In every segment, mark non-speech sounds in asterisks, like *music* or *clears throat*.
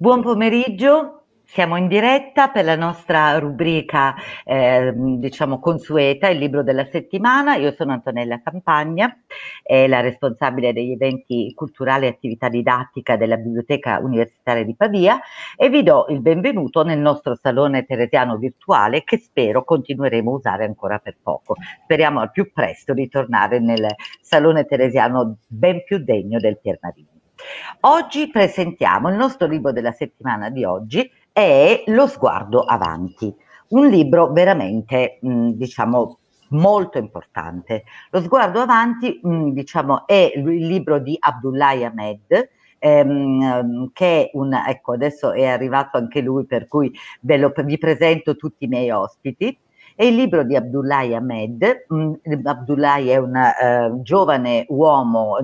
Buon pomeriggio, siamo in diretta per la nostra rubrica, eh, diciamo, consueta, il libro della settimana. Io sono Antonella Campagna, eh, la responsabile degli eventi culturali e attività didattica della Biblioteca Universitaria di Pavia e vi do il benvenuto nel nostro salone teresiano virtuale che spero continueremo a usare ancora per poco. Speriamo al più presto di tornare nel salone teresiano ben più degno del Piermarini. Oggi presentiamo il nostro libro della settimana di oggi, è Lo sguardo avanti, un libro veramente, mh, diciamo, molto importante. Lo sguardo avanti, mh, diciamo, è il libro di Abdullah Ahmed, ehm, che è un, ecco, adesso è arrivato anche lui, per cui ve lo, vi presento tutti i miei ospiti. È il libro di Abdullah Ahmed. Mm, Abdullah è un uh, giovane uomo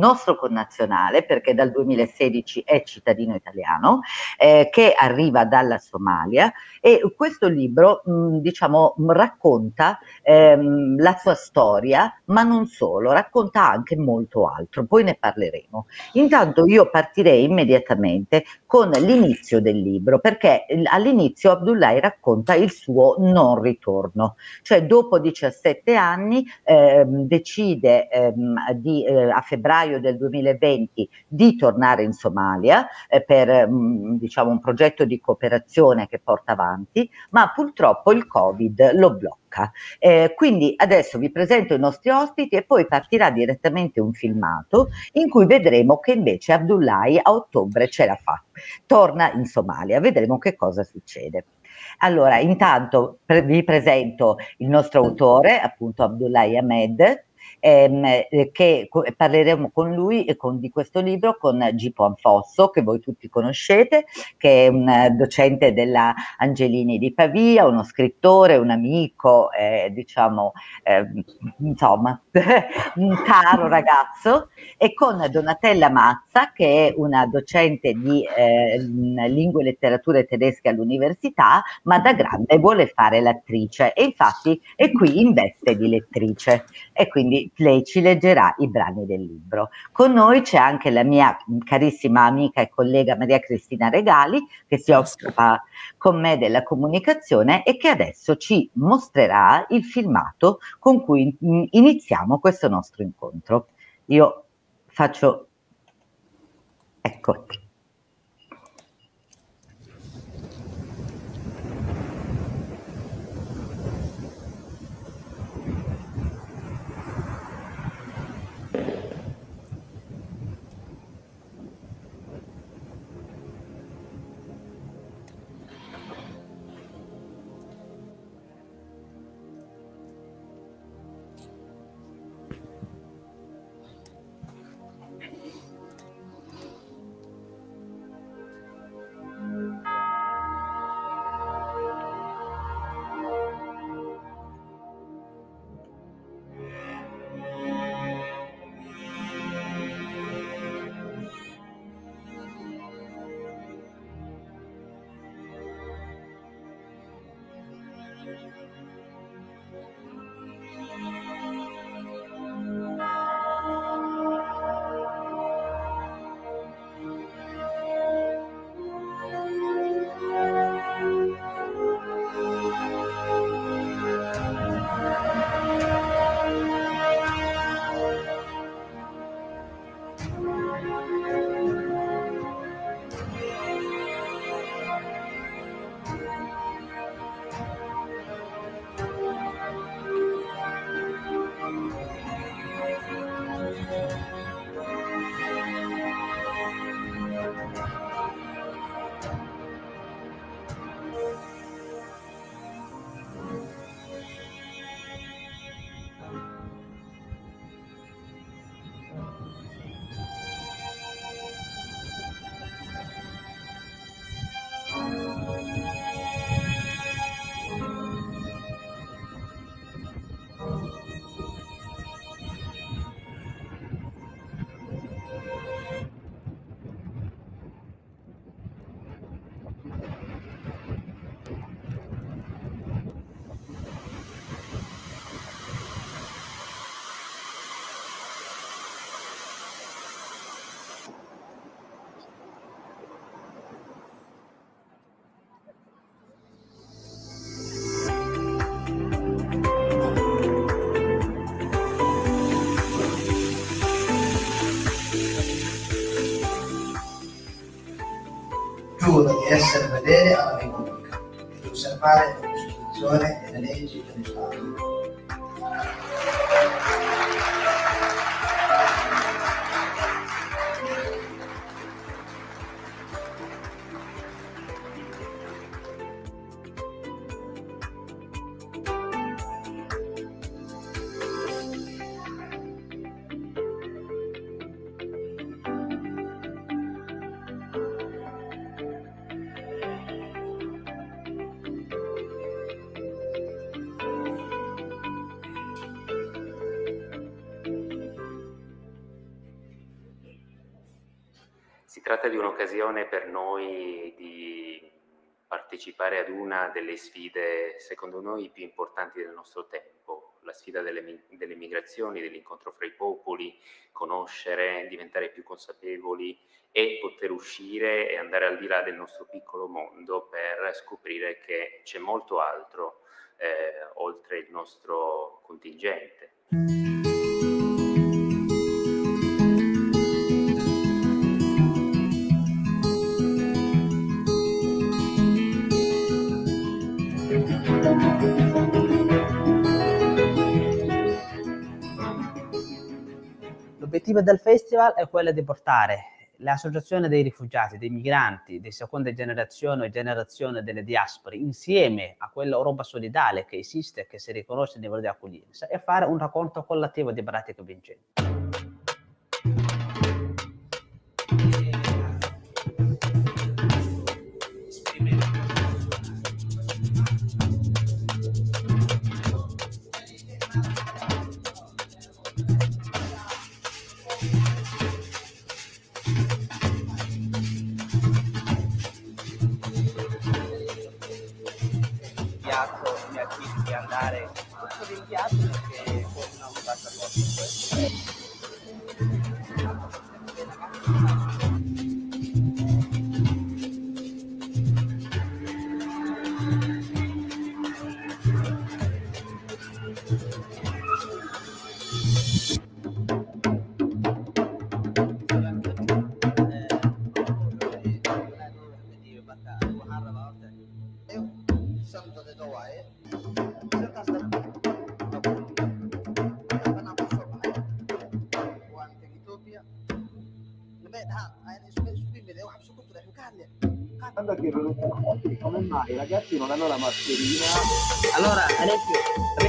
nostro connazionale, perché dal 2016 è cittadino italiano, eh, che arriva dalla Somalia e questo libro, mh, diciamo, racconta ehm, la sua storia, ma non solo, racconta anche molto altro, poi ne parleremo. Intanto io partirei immediatamente con l'inizio del libro, perché all'inizio Abdullahi racconta il suo non ritorno, cioè dopo 17 anni ehm, decide ehm, di, eh, a febbraio del 2020 di tornare in Somalia eh, per mh, mm, diciamo un progetto di cooperazione che porta avanti, ma purtroppo il Covid lo blocca. Eh, quindi adesso vi presento i nostri ospiti e poi partirà direttamente un filmato in cui vedremo che invece Abdullahi a ottobre ce la fa torna in Somalia. Vedremo che cosa succede. Allora, intanto pre- vi presento il nostro autore, appunto Abdullahi Ahmed, ehm, eh, che parleremo con lui e con, di questo libro con Gipo Anfosso, che voi tutti conoscete, che è un docente della Angelini di Pavia, uno scrittore, un amico, eh, diciamo, eh, insomma, *laughs* un caro ragazzo, e con Donatella Mazza, che è una docente di eh, lingue e letterature tedesche all'università, ma da grande vuole fare l'attrice e infatti è qui in veste di lettrice. E quindi lei ci leggerà i brani del libro. Con noi c'è anche la mia carissima amica e collega Maria Cristina Regali, che si occupa con me della comunicazione e che adesso ci mostrerà il filmato con cui iniziamo questo nostro incontro. Io faccio... Ecco. Essere fedele alla Repubblica e di osservare la Costituzione e le leggi dello Stato. Un'occasione per noi di partecipare ad una delle sfide, secondo noi, più importanti del nostro tempo, la sfida delle, delle migrazioni, dell'incontro fra i popoli, conoscere, diventare più consapevoli e poter uscire e andare al di là del nostro piccolo mondo per scoprire che c'è molto altro eh, oltre il nostro contingente. L'obiettivo del festival è quello di portare l'associazione dei rifugiati, dei migranti di seconda generazione e generazione delle diaspore insieme a quella Europa solidale che esiste, che si riconosce nel livello di accoglienza e fare un racconto collettivo di pratiche vincenti. Mai i ragazzi non hanno la mascherina. Allora Alessio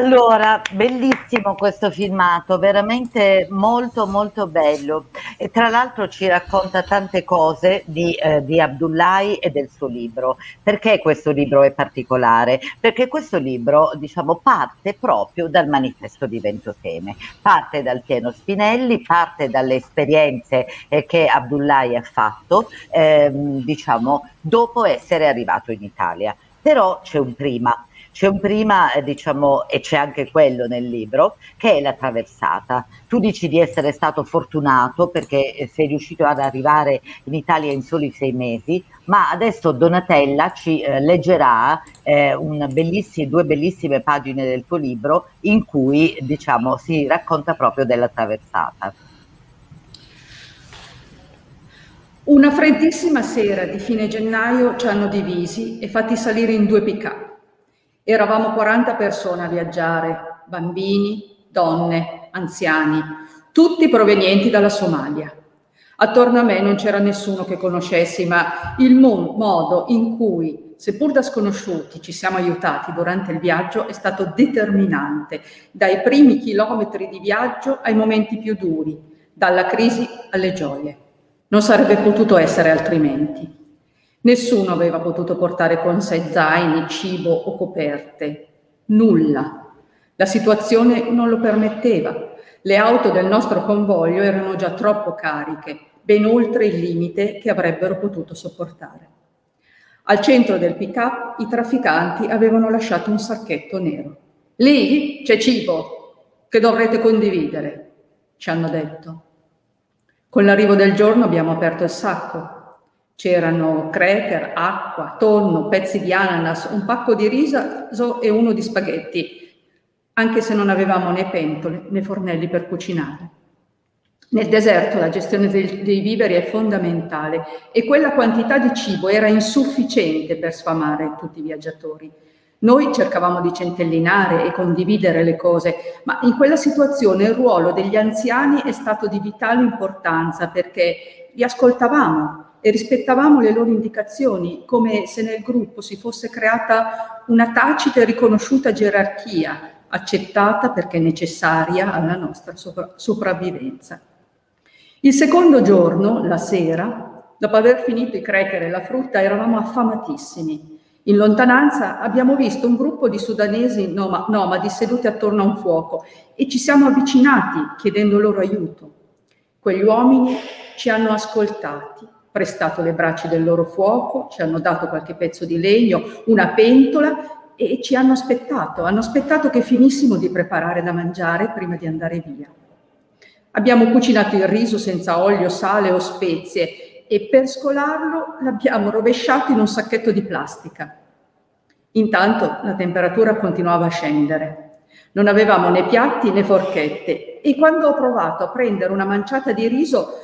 Allora, bellissimo questo filmato, veramente molto molto bello e tra l'altro ci racconta tante cose di, eh, di Abdullahi e del suo libro. Perché questo libro è particolare? Perché questo libro, diciamo, parte proprio dal manifesto di Ventotene, parte dal pieno Spinelli, parte dalle esperienze eh, che Abdullahi ha fatto, ehm, diciamo, dopo essere arrivato in Italia. Però c'è un prima, c'è un prima, eh, diciamo, e c'è anche quello nel libro, che è la traversata. Tu dici di essere stato fortunato perché eh, sei riuscito ad arrivare in Italia in soli sei mesi, ma adesso Donatella ci eh, leggerà eh, bellissi, due bellissime pagine del tuo libro in cui, diciamo, si racconta proprio della traversata. Una freddissima sera di fine gennaio ci hanno divisi e fatti salire in due pick-up. Eravamo 40 persone a viaggiare, bambini, donne, anziani, tutti provenienti dalla Somalia. Attorno a me non c'era nessuno che conoscessi, ma il mo- modo in cui, seppur da sconosciuti, ci siamo aiutati durante il viaggio è stato determinante, dai primi chilometri di viaggio ai momenti più duri, dalla crisi alle gioie. Non sarebbe potuto essere altrimenti. Nessuno aveva potuto portare con sé zaini, cibo o coperte. Nulla. La situazione non lo permetteva. Le auto del nostro convoglio erano già troppo cariche, ben oltre il limite che avrebbero potuto sopportare. Al centro del pick-up i trafficanti avevano lasciato un sacchetto nero. Lì c'è cibo che dovrete condividere, ci hanno detto. Con l'arrivo del giorno abbiamo aperto il sacco. C'erano cracker, acqua, tonno, pezzi di ananas, un pacco di riso e uno di spaghetti, anche se non avevamo né pentole né fornelli per cucinare. Nel deserto la gestione dei, dei viveri è fondamentale e quella quantità di cibo era insufficiente per sfamare tutti i viaggiatori. Noi cercavamo di centellinare e condividere le cose, ma in quella situazione il ruolo degli anziani è stato di vitale importanza perché li ascoltavamo e rispettavamo le loro indicazioni, come se nel gruppo si fosse creata una tacita e riconosciuta gerarchia accettata perché necessaria alla nostra sopra- sopravvivenza. Il secondo giorno, la sera, dopo aver finito i cracker e la frutta, eravamo affamatissimi. In lontananza abbiamo visto un gruppo di sudanesi noma- nomadi seduti attorno a un fuoco e ci siamo avvicinati chiedendo loro aiuto. Quegli uomini ci hanno ascoltati, prestato le braccia del loro fuoco, ci hanno dato qualche pezzo di legno, una pentola e ci hanno aspettato, hanno aspettato che finissimo di preparare da mangiare prima di andare via. Abbiamo cucinato il riso senza olio, sale o spezie e per scolarlo l'abbiamo rovesciato in un sacchetto di plastica. Intanto la temperatura continuava a scendere. Non avevamo né piatti né forchette e quando ho provato a prendere una manciata di riso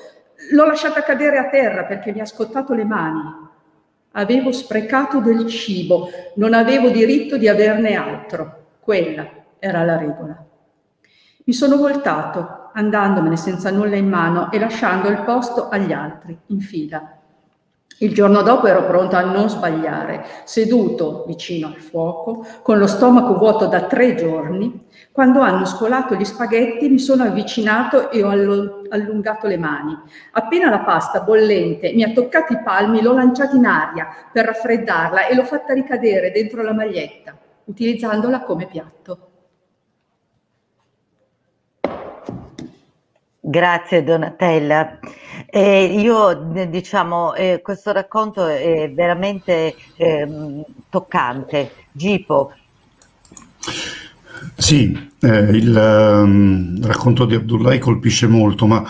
l'ho lasciata cadere a terra perché mi ha scottato le mani Avevo sprecato del cibo, non avevo diritto di averne altro. Quella era la regola. Mi sono voltato, andandomene senza nulla in mano e lasciando il posto agli altri, in fila. Il giorno dopo ero pronta a non sbagliare, seduto vicino al fuoco, con lo stomaco vuoto da tre giorni. Quando hanno scolato gli spaghetti mi sono avvicinato e ho allungato le mani. Appena la pasta bollente mi ha toccato i palmi, l'ho lanciata in aria per raffreddarla e l'ho fatta ricadere dentro la maglietta, utilizzandola come piatto. Grazie Donatella. Eh, io diciamo eh, questo racconto è veramente eh, toccante. Gipo. Sì, eh, il um, racconto di Abdullahi colpisce molto, ma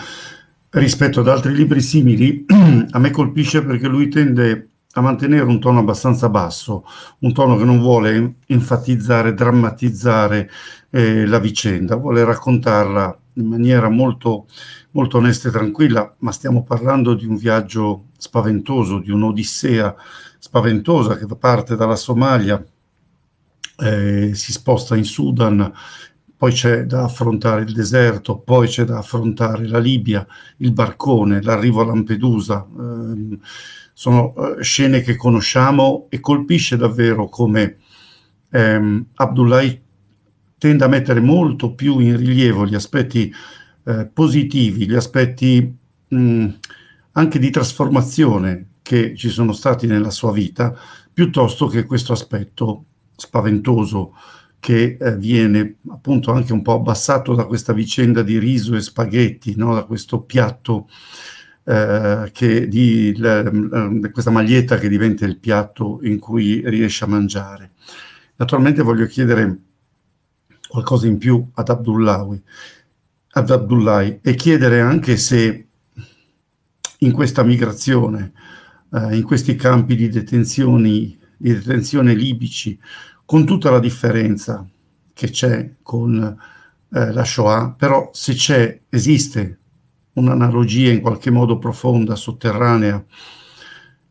rispetto ad altri libri simili *clears throat* a me colpisce perché lui tende a mantenere un tono abbastanza basso, un tono che non vuole enfatizzare, drammatizzare eh, la vicenda, vuole raccontarla in maniera molto, molto onesta e tranquilla, ma stiamo parlando di un viaggio spaventoso, di un'odissea spaventosa che parte dalla Somalia, eh, si sposta in Sudan, poi c'è da affrontare il deserto, poi c'è da affrontare la Libia, il barcone, l'arrivo a Lampedusa. Eh, sono scene che conosciamo e colpisce davvero come ehm, Abdullahi tende a mettere molto più in rilievo gli aspetti eh, positivi, gli aspetti mh, anche di trasformazione che ci sono stati nella sua vita, piuttosto che questo aspetto spaventoso che eh, viene appunto anche un po' abbassato da questa vicenda di riso e spaghetti, no? da questo piatto eh, che di la, la, questa maglietta che diventa il piatto in cui riesce a mangiare. Naturalmente voglio chiedere qualcosa in più ad Abdullahi, ad Abdullahi e chiedere anche se in questa migrazione, eh, in questi campi di, detenzioni, di detenzione libici, con tutta la differenza che c'è con eh, la Shoah, però se c'è, esiste un'analogia in qualche modo profonda, sotterranea,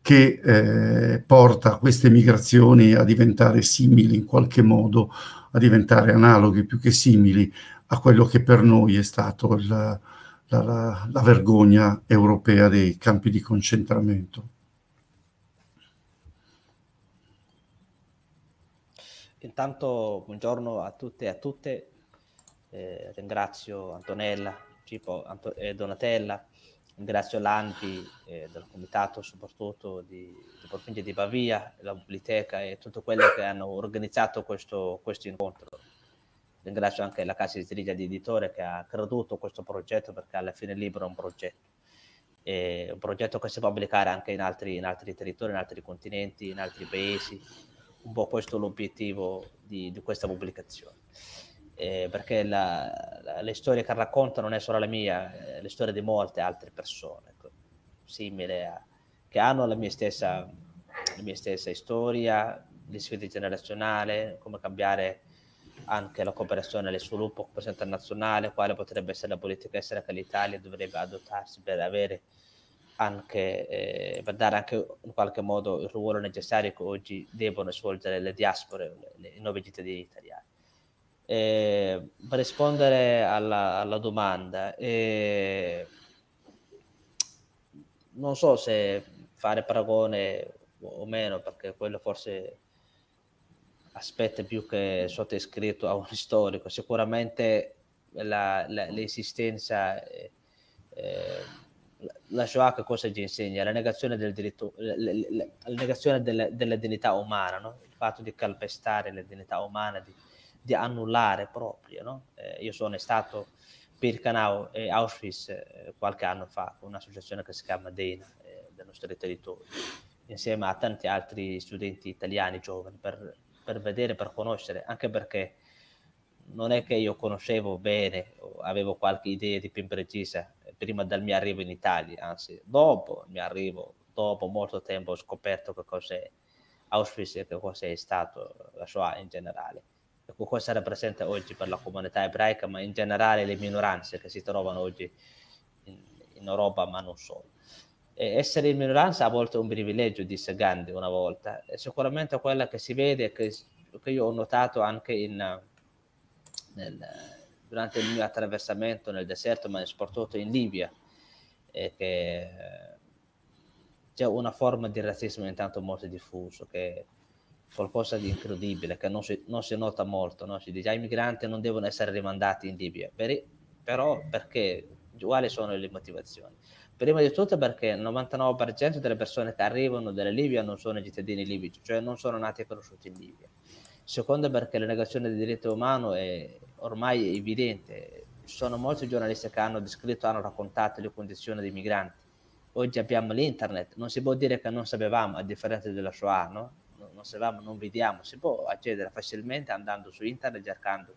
che eh, porta queste migrazioni a diventare simili in qualche modo, a diventare analoghe più che simili a quello che per noi è stato il, la, la, la vergogna europea dei campi di concentramento. Intanto buongiorno a tutte e a tutte, eh, ringrazio Antonella, Cipo Anto- e Donatella, ringrazio l'ANPI eh, del comitato soprattutto di, di Provincia di Pavia, la biblioteca e tutte quelle che hanno organizzato questo, questo incontro. Ringrazio anche la casa editrice di editore che ha creduto a questo progetto perché alla fine il libro è un progetto. È un progetto che si può applicare anche in altri, in altri territori, in altri continenti, in altri paesi un po' questo l'obiettivo di, di questa pubblicazione. Eh, perché la, la, le storie che racconto non è solo la mia, è le storie di molte altre persone, ecco, simili a, che hanno la mia stessa, la mia stessa storia, le sfide generazionali, come cambiare anche la cooperazione e lo sviluppo internazionale, quale potrebbe essere la politica estera che l'Italia dovrebbe adottarsi per avere anche eh, per dare anche in qualche modo il ruolo necessario che oggi devono svolgere le diaspore, le, i nuovi cittadini italiani. Eh, per rispondere alla, alla domanda, eh, non so se fare paragone o meno, perché quello forse aspetta più che sottoscritto a un storico, sicuramente l'esistenza eh, eh la Shoah cosa ci insegna? La negazione, del diritto, la, la, la negazione delle, della dignità umana, no? il fatto di calpestare la dignità umana, di, di annullare proprio. No? Eh, io sono stato per Canao e Auschwitz eh, qualche anno fa con un'associazione che si chiama Dena eh, del nostro territorio, insieme a tanti altri studenti italiani giovani, per, per vedere, per conoscere, anche perché non è che io conoscevo bene o avevo qualche idea di più precisa prima del mio arrivo in Italia, anzi dopo il mio arrivo, dopo molto tempo ho scoperto che cos'è Auschwitz e che cos'è stato la Shoah in generale e cosa rappresenta oggi per la comunità ebraica, ma in generale le minoranze che si trovano oggi in, in Europa, ma non solo. E essere in minoranza a volte è un privilegio, disse Gandhi una volta, è sicuramente quella che si vede, che, che io ho notato anche in, nel, durante il mio attraversamento nel deserto, ma soprattutto in Libia, e che eh, c'è una forma di razzismo intanto molto diffuso, che è qualcosa di incredibile, che non si, non si nota molto. No? Si dice che i migranti non devono essere rimandati in Libia, però perché? Quali sono le motivazioni? Prima di tutto perché il 99% delle persone che arrivano dalla Libia non sono cittadini libici, cioè non sono nati e cresciuti in Libia. Secondo perché la negazione del diritto umano è ormai evidente. Sono molti giornalisti che hanno descritto, hanno raccontato le condizioni dei migranti. Oggi abbiamo l'internet, non si può dire che non sapevamo, a differenza della Shoah, no? Non sapevamo, non vediamo, si può accedere facilmente andando su internet cercando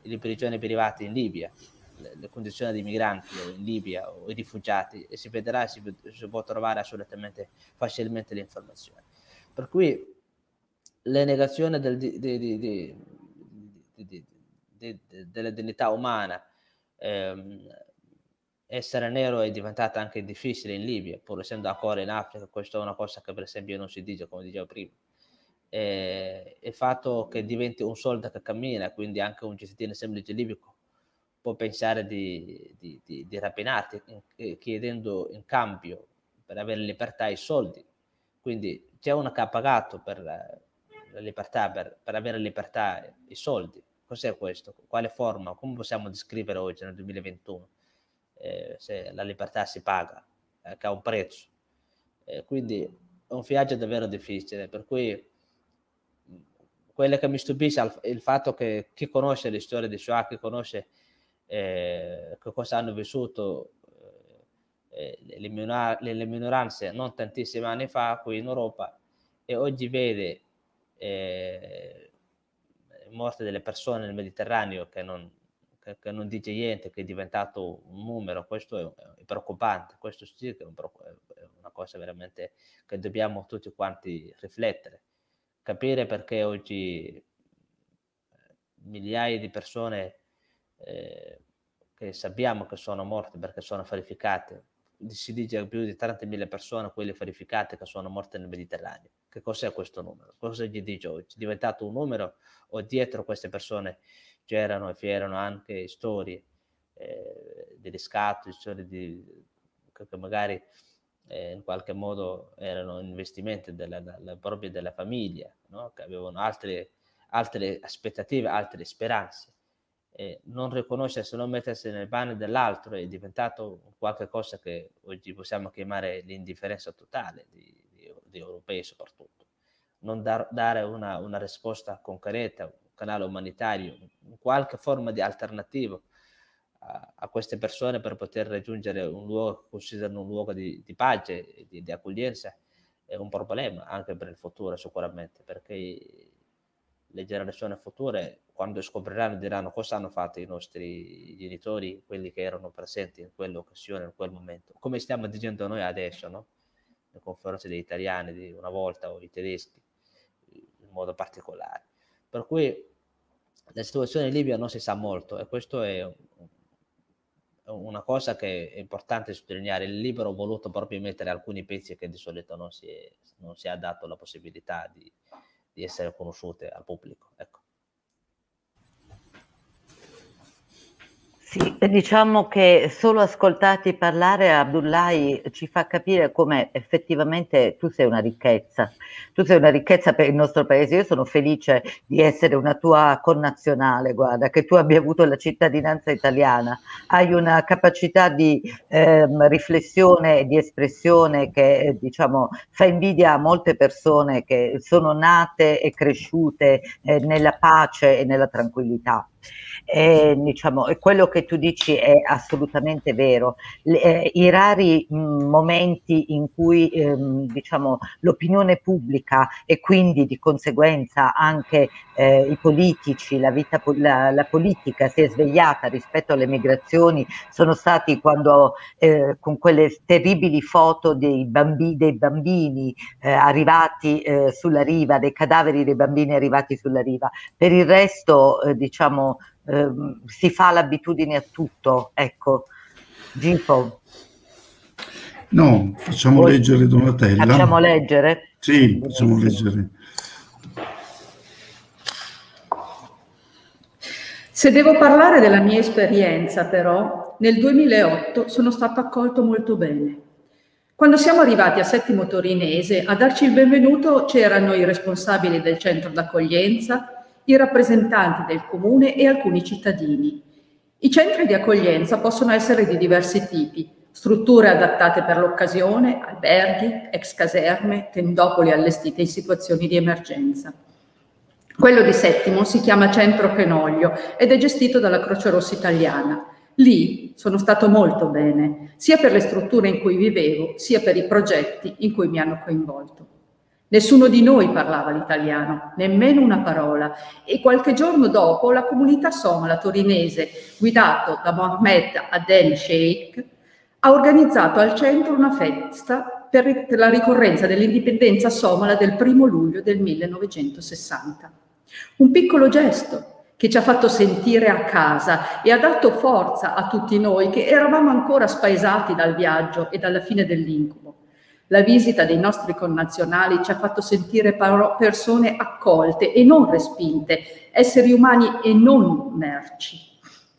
le prigioni private in Libia, le, le, condizioni dei migranti in Libia o i rifugiati e si vedrà, si, si può trovare assolutamente facilmente le informazioni. Per cui le negazioni del, di, di, di, de, de, della dignità umana. Eh, essere nero è diventata anche difficile in Libia, pur essendo ancora in Africa, questa è una cosa che per esempio non si dice, come dicevo prima. Eh, il fatto che diventi un soldato che cammina, quindi anche un cittadino semplice libico può pensare di, di, di, di rapinarti chiedendo in cambio per avere libertà i soldi. Quindi c'è uno che ha pagato per libertà, per, per avere libertà i soldi Cos'è questo? Quale forma? Come possiamo descrivere oggi nel 2021? Eh, se la libertà si paga, eh, che ha un prezzo. Eh, quindi è un viaggio davvero difficile, per cui quello che mi stupisce è il fatto che chi conosce le storie di Shoah, chi conosce eh, che cosa hanno vissuto eh, le, minor- le, minoranze non tantissimi anni fa qui in Europa e oggi vede eh, morte delle persone nel Mediterraneo che non, che, che non dice niente, che è diventato un numero, questo è, è preoccupante, questo sì è, un, è una cosa veramente che dobbiamo tutti quanti riflettere, capire perché oggi eh, migliaia di persone eh, che sappiamo che sono morte perché sono verificate, si dice più di 30.000 persone, quelle verificate che sono morte nel Mediterraneo. Che cos'è questo numero? Cosa gli dice oggi? È diventato un numero o dietro queste persone c'erano e c'erano anche storie eh, di riscatto, storie di, che, magari eh, in qualche modo erano investimenti della, della, proprio della famiglia, no? che avevano altre, altre aspettative, altre speranze. E non riconoscersi, non mettersi nel panni dell'altro è diventato qualcosa che oggi possiamo chiamare l'indifferenza totale di europei soprattutto. Non dar, dare una, una risposta concreta, un canale umanitario, qualche forma di alternativo a, queste persone per poter raggiungere un luogo che considerano un luogo di, di pace di, di, accoglienza è un problema anche per il futuro sicuramente perché le generazioni future quando scopriranno diranno cosa hanno fatto i nostri genitori, quelli che erano presenti in quell'occasione, in quel momento, come stiamo dicendo noi adesso, no? Nei confronti degli italiani di una volta o i tedeschi in modo particolare. Per cui la situazione in Libia non si sa molto e questo è una cosa che è importante sottolineare, il libro ho voluto proprio mettere alcuni pezzi che di solito non si è, non si è dato la possibilità di, di essere conosciute al pubblico. Ecco. Sì, diciamo che solo ascoltarti parlare Abdullahi ci fa capire come effettivamente tu sei una ricchezza, tu sei una ricchezza per il nostro paese, io sono felice di essere una tua connazionale, guarda, che tu abbia avuto la cittadinanza italiana, hai una capacità di ehm, riflessione e di espressione che diciamo fa invidia a molte persone che sono nate e cresciute eh, nella pace e nella tranquillità. E, diciamo, quello che tu dici è assolutamente vero. Le, eh, I rari mh, momenti in cui ehm, diciamo, l'opinione pubblica e quindi di conseguenza anche eh, i politici, la, vita, la, la, politica si è svegliata rispetto alle migrazioni sono stati quando eh, con quelle terribili foto dei, bambi, dei bambini eh, arrivati eh, sulla riva, dei cadaveri dei bambini arrivati sulla riva. Per il resto, eh, diciamo, eh, si fa l'abitudine a tutto, ecco. Gifo. No, facciamo Voi... leggere Donatella. Facciamo leggere? Sì, facciamo leggere. Se devo parlare della mia esperienza, però, nel 2008 sono stato accolto molto bene. Quando siamo arrivati a Settimo Torinese, a darci il benvenuto c'erano i responsabili del centro d'accoglienza, i rappresentanti del comune e alcuni cittadini. I centri di accoglienza possono essere di diversi tipi, strutture adattate per l'occasione, alberghi, ex caserme, tendopoli allestite in situazioni di emergenza. Quello di Settimo si chiama Centro Fenoglio ed è gestito dalla Croce Rossa Italiana. Lì sono stato molto bene, sia per le strutture in cui vivevo, sia per i progetti in cui mi hanno coinvolto. Nessuno di noi parlava l'italiano, nemmeno una parola, e qualche giorno dopo la comunità somala torinese, guidato da Mohamed Adel Sheikh, ha organizzato al centro una festa per la ricorrenza dell'indipendenza somala del primo luglio del 1960. Un piccolo gesto che ci ha fatto sentire a casa e ha dato forza a tutti noi che eravamo ancora spaesati dal viaggio e dalla fine dell'incubo. La visita dei nostri connazionali ci ha fatto sentire persone accolte e non respinte, esseri umani e non merci.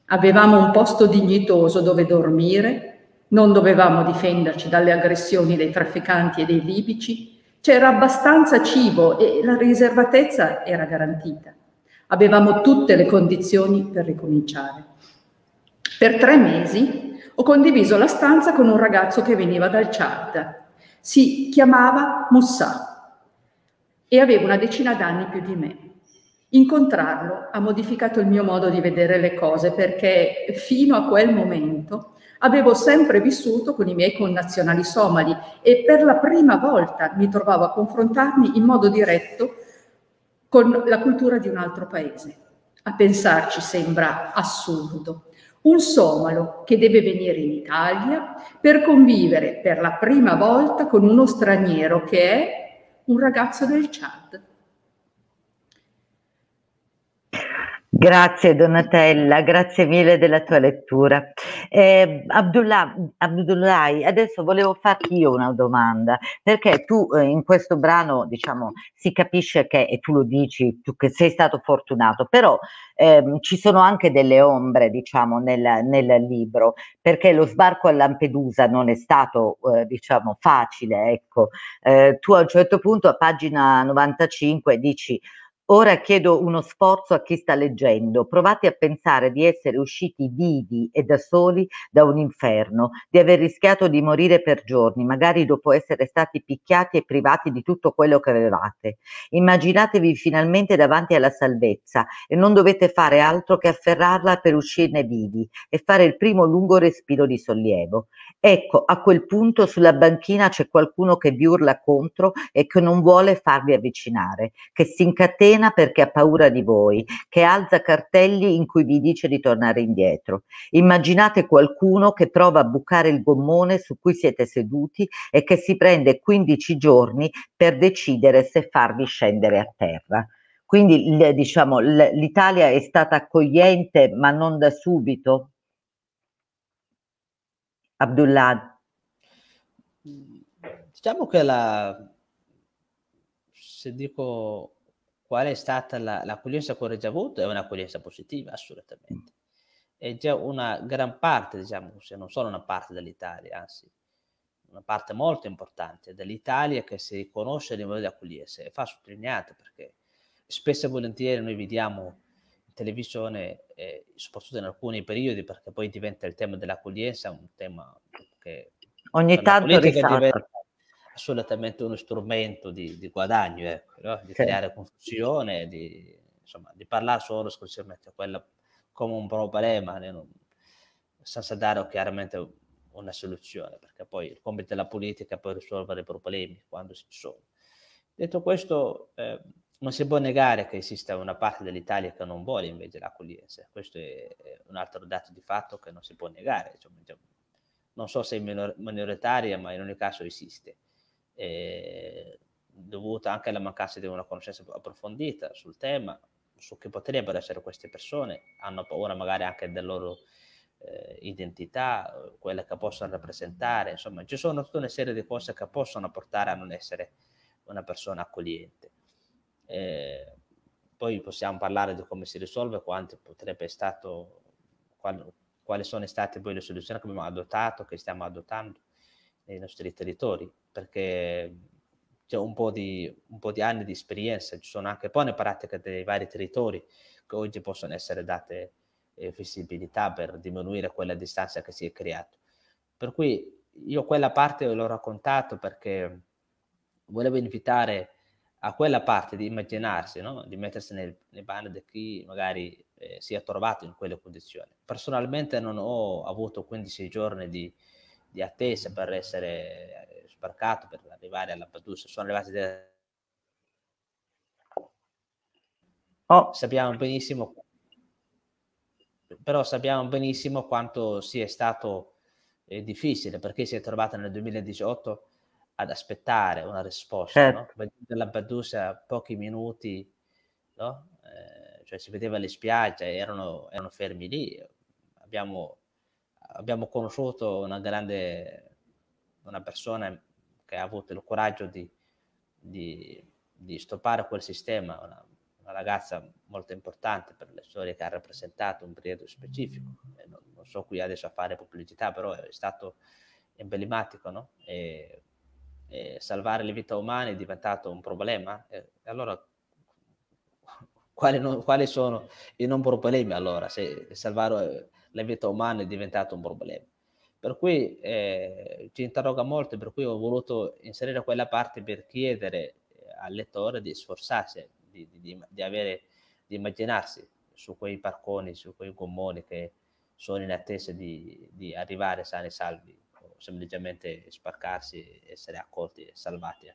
Avevamo un posto dignitoso dove dormire, non dovevamo difenderci dalle aggressioni dei trafficanti e dei libici, c'era abbastanza cibo e la riservatezza era garantita. Avevamo tutte le condizioni per ricominciare. Per tre mesi ho condiviso la stanza con un ragazzo che veniva dal Chad si chiamava Mussà e aveva una decina d'anni più di me. Incontrarlo ha modificato il mio modo di vedere le cose perché fino a quel momento avevo sempre vissuto con i miei connazionali somali e per la prima volta mi trovavo a confrontarmi in modo diretto con la cultura di un altro paese. A pensarci sembra assurdo, un somalo che deve venire in Italia per convivere per la prima volta con uno straniero che è un ragazzo del Chad. Grazie Donatella, grazie mille della tua lettura. Eh, Abdullah, Abdullahi, adesso volevo farti io una domanda, perché tu eh, in questo brano, diciamo, si capisce che, e tu lo dici, tu che sei stato fortunato, però ehm, ci sono anche delle ombre, diciamo, nel, nel, libro, perché lo sbarco a Lampedusa non è stato, eh, diciamo, facile, ecco. Eh, tu a un certo punto, a pagina 95, dici Ora chiedo uno sforzo a chi sta leggendo. Provate a pensare di essere usciti vivi e da soli da un inferno, di aver rischiato di morire per giorni, magari dopo essere stati picchiati e privati di tutto quello che avevate. Immaginatevi finalmente davanti alla salvezza e non dovete fare altro che afferrarla per uscirne vivi e fare il primo lungo respiro di sollievo. Ecco, a quel punto sulla banchina c'è qualcuno che vi urla contro e che non vuole farvi avvicinare, che si incatena perché ha paura di voi, che alza cartelli in cui vi dice di tornare indietro. Immaginate qualcuno che prova a bucare il gommone su cui siete seduti e che si prende 15 giorni per decidere se farvi scendere a terra. Quindi diciamo, l'Italia è stata accogliente ma non da subito, Abdullah. Diciamo che la, se dico qual è stata la, l'accoglienza che ho già avuto, è un'accoglienza positiva, assolutamente. È già una gran parte, diciamo, se non solo una parte dell'Italia, anzi, una parte molto importante dell'Italia che si riconosce nel modo di accoglienza e fa sottolineare perché spesso e volentieri noi vediamo televisione, eh, soprattutto in alcuni periodi, perché poi diventa il tema dell'accoglienza un tema che ogni tanto risalta. Assolutamente uno strumento di, di guadagno, ecco, no? di creare confusione, di, insomma, di parlare solo esclusivamente quello come un problema, non, senza dare chiaramente una soluzione, perché poi il compito della politica è poi risolvere i problemi quando ci sono. Detto questo, eh, non si può negare che esiste una parte dell'Italia che non vuole invece l'accoglienza, questo è un altro dato di fatto che non si può negare, cioè, non so se è minoritaria, ma in ogni caso esiste, eh, dovuta anche alla mancanza di una conoscenza approfondita sul tema, su che potrebbero essere queste persone, hanno paura magari anche della loro eh, identità, quelle che possono rappresentare, insomma ci sono tutta una serie di cose che possono portare a non essere una persona accogliente. Eh, poi possiamo parlare di come si risolve, quanto potrebbe stato, quali, quali sono state poi le soluzioni che abbiamo adottato, che stiamo adottando nei nostri territori, perché c'è un po' di, un po' di anni di esperienza, ci sono anche buone pratiche dei vari territori che oggi possono essere date eh, visibilità per diminuire quella distanza che si è creata. Per cui io quella parte l'ho raccontato perché volevo invitare a quella parte di immaginarsi, no? di mettersi nel, nei panni di chi magari eh, si è trovato in quelle condizioni. Personalmente non ho avuto 15 giorni di, di attesa per essere eh, sbarcato, per arrivare alla Lampedusa, sono arrivati de... oh. sappiamo benissimo però sappiamo benissimo quanto sia stato eh, difficile perché si è trovato nel 2018 ad aspettare una risposta. Certo. No? Lampedusa pochi minuti, no? eh, cioè si vedeva le spiagge, erano, erano fermi lì. Abbiamo, abbiamo conosciuto una grande, una persona che ha avuto il coraggio di, di, di stoppare quel sistema, una, una, ragazza molto importante per le storie che ha rappresentato un periodo specifico. Non, non, so qui adesso a fare pubblicità, però è stato emblematico, no? E eh, salvare le vite umane è diventato un problema, eh, allora quali, non, quali, sono i non problemi allora se salvare le vite umane è diventato un problema? Per cui eh, ci interroga molto, per cui ho voluto inserire quella parte per chiedere eh, al lettore di sforzarsi, di, di, di, avere, di immaginarsi su quei parconi, su quei gommoni che sono in attesa di, di arrivare sani e salvi semplicemente sparcarsi, essere accolti e salvati.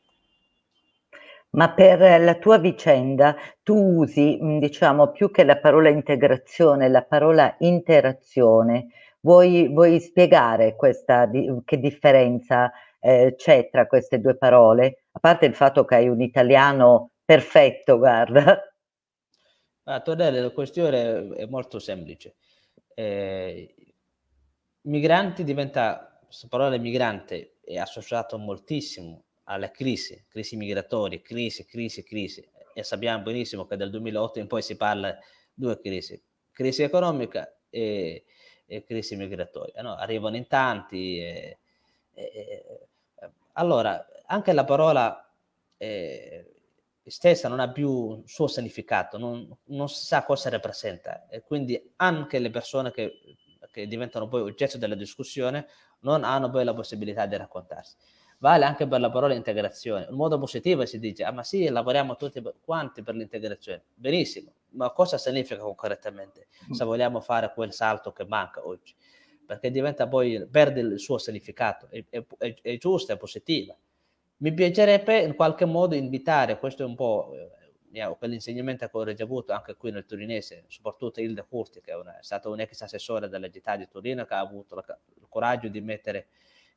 Ma per la tua vicenda tu usi, diciamo, più che la parola integrazione, la parola interazione. Vuoi, vuoi spiegare questa, che differenza eh, c'è tra queste due parole? A parte il fatto che hai un italiano perfetto, guarda. Ah, Tornare, la questione è molto semplice. Eh, migranti diventa, questa parola migrante è associata moltissimo alla crisi, crisi migratorie, crisi, crisi, crisi. E sappiamo benissimo che dal 2008 in poi si parla di due crisi, crisi economica e, e crisi migratoria. No? Arrivano in tanti. E, e, allora, anche la parola eh, stessa non ha più un suo significato, non, non, si sa cosa rappresenta e quindi anche le persone che, che diventano poi oggetto della discussione non hanno poi la possibilità di raccontarsi. Vale anche per la parola integrazione. In modo positivo si dice, ah ma sì, lavoriamo tutti quanti per l'integrazione. Benissimo, ma cosa significa concretamente se vogliamo fare quel salto che manca oggi? Perché diventa poi, perde il suo significato, è, è, è giusta, è positiva. Mi piacerebbe in qualche modo invitare, questo è un po' eh, quell'insegnamento che ho ricevuto anche qui nel Turinese, soprattutto Hilda Curti, che è, una, è stata un ex assessore della città di Torino, che ha avuto la, il coraggio di mettere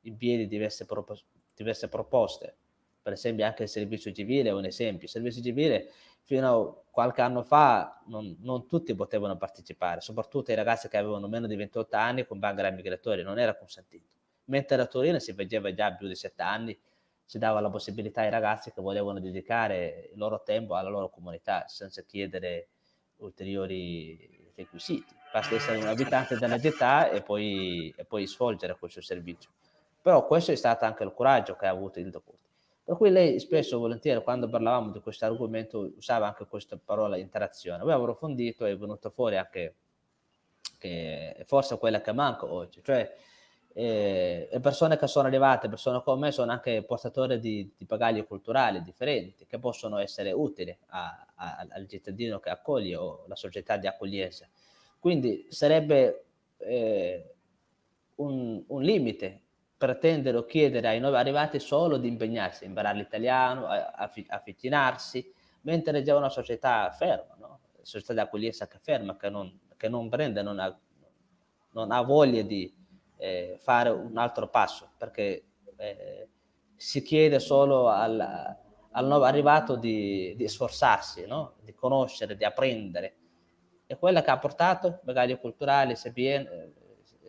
in piedi diverse, propos- diverse proposte. Per esempio anche il servizio civile è un esempio. Il servizio civile fino a qualche anno fa non, non, tutti potevano partecipare, soprattutto i ragazzi che avevano meno di 28 anni con background migratorio, non era consentito. Mentre a Torino si faceva già più di 7 anni, si dava la possibilità ai ragazzi che volevano dedicare il loro tempo alla loro comunità senza chiedere ulteriori requisiti. Basta essere un abitante della città e poi, e poi svolgere questo servizio. Però questo è stato anche il coraggio che ha avuto il Curti. Per cui lei spesso, volentieri, quando parlavamo di questo argomento, usava anche questa parola interazione. Abbiamo approfondito e è venuto fuori anche che forse quella che manca oggi, cioè eh, le persone che sono arrivate, persone come me, sono anche portatori di, di bagagli culturali differenti che possono essere utili a, a, al cittadino che accoglie o alla società di accoglienza. Quindi sarebbe eh, un, un, limite pretendere o chiedere ai nuovi arrivati solo di impegnarsi, imparare l'italiano, avvicinarsi, mentre è già una società ferma, no? società di accoglienza che ferma, che non, che non prende, non ha, non ha voglia di eh, fare un altro passo, perché eh, si chiede solo al, al nuovo arrivato di, di sforzarsi, no? di conoscere, di apprendere. E quella che ha portato bagagli culturali, sapere,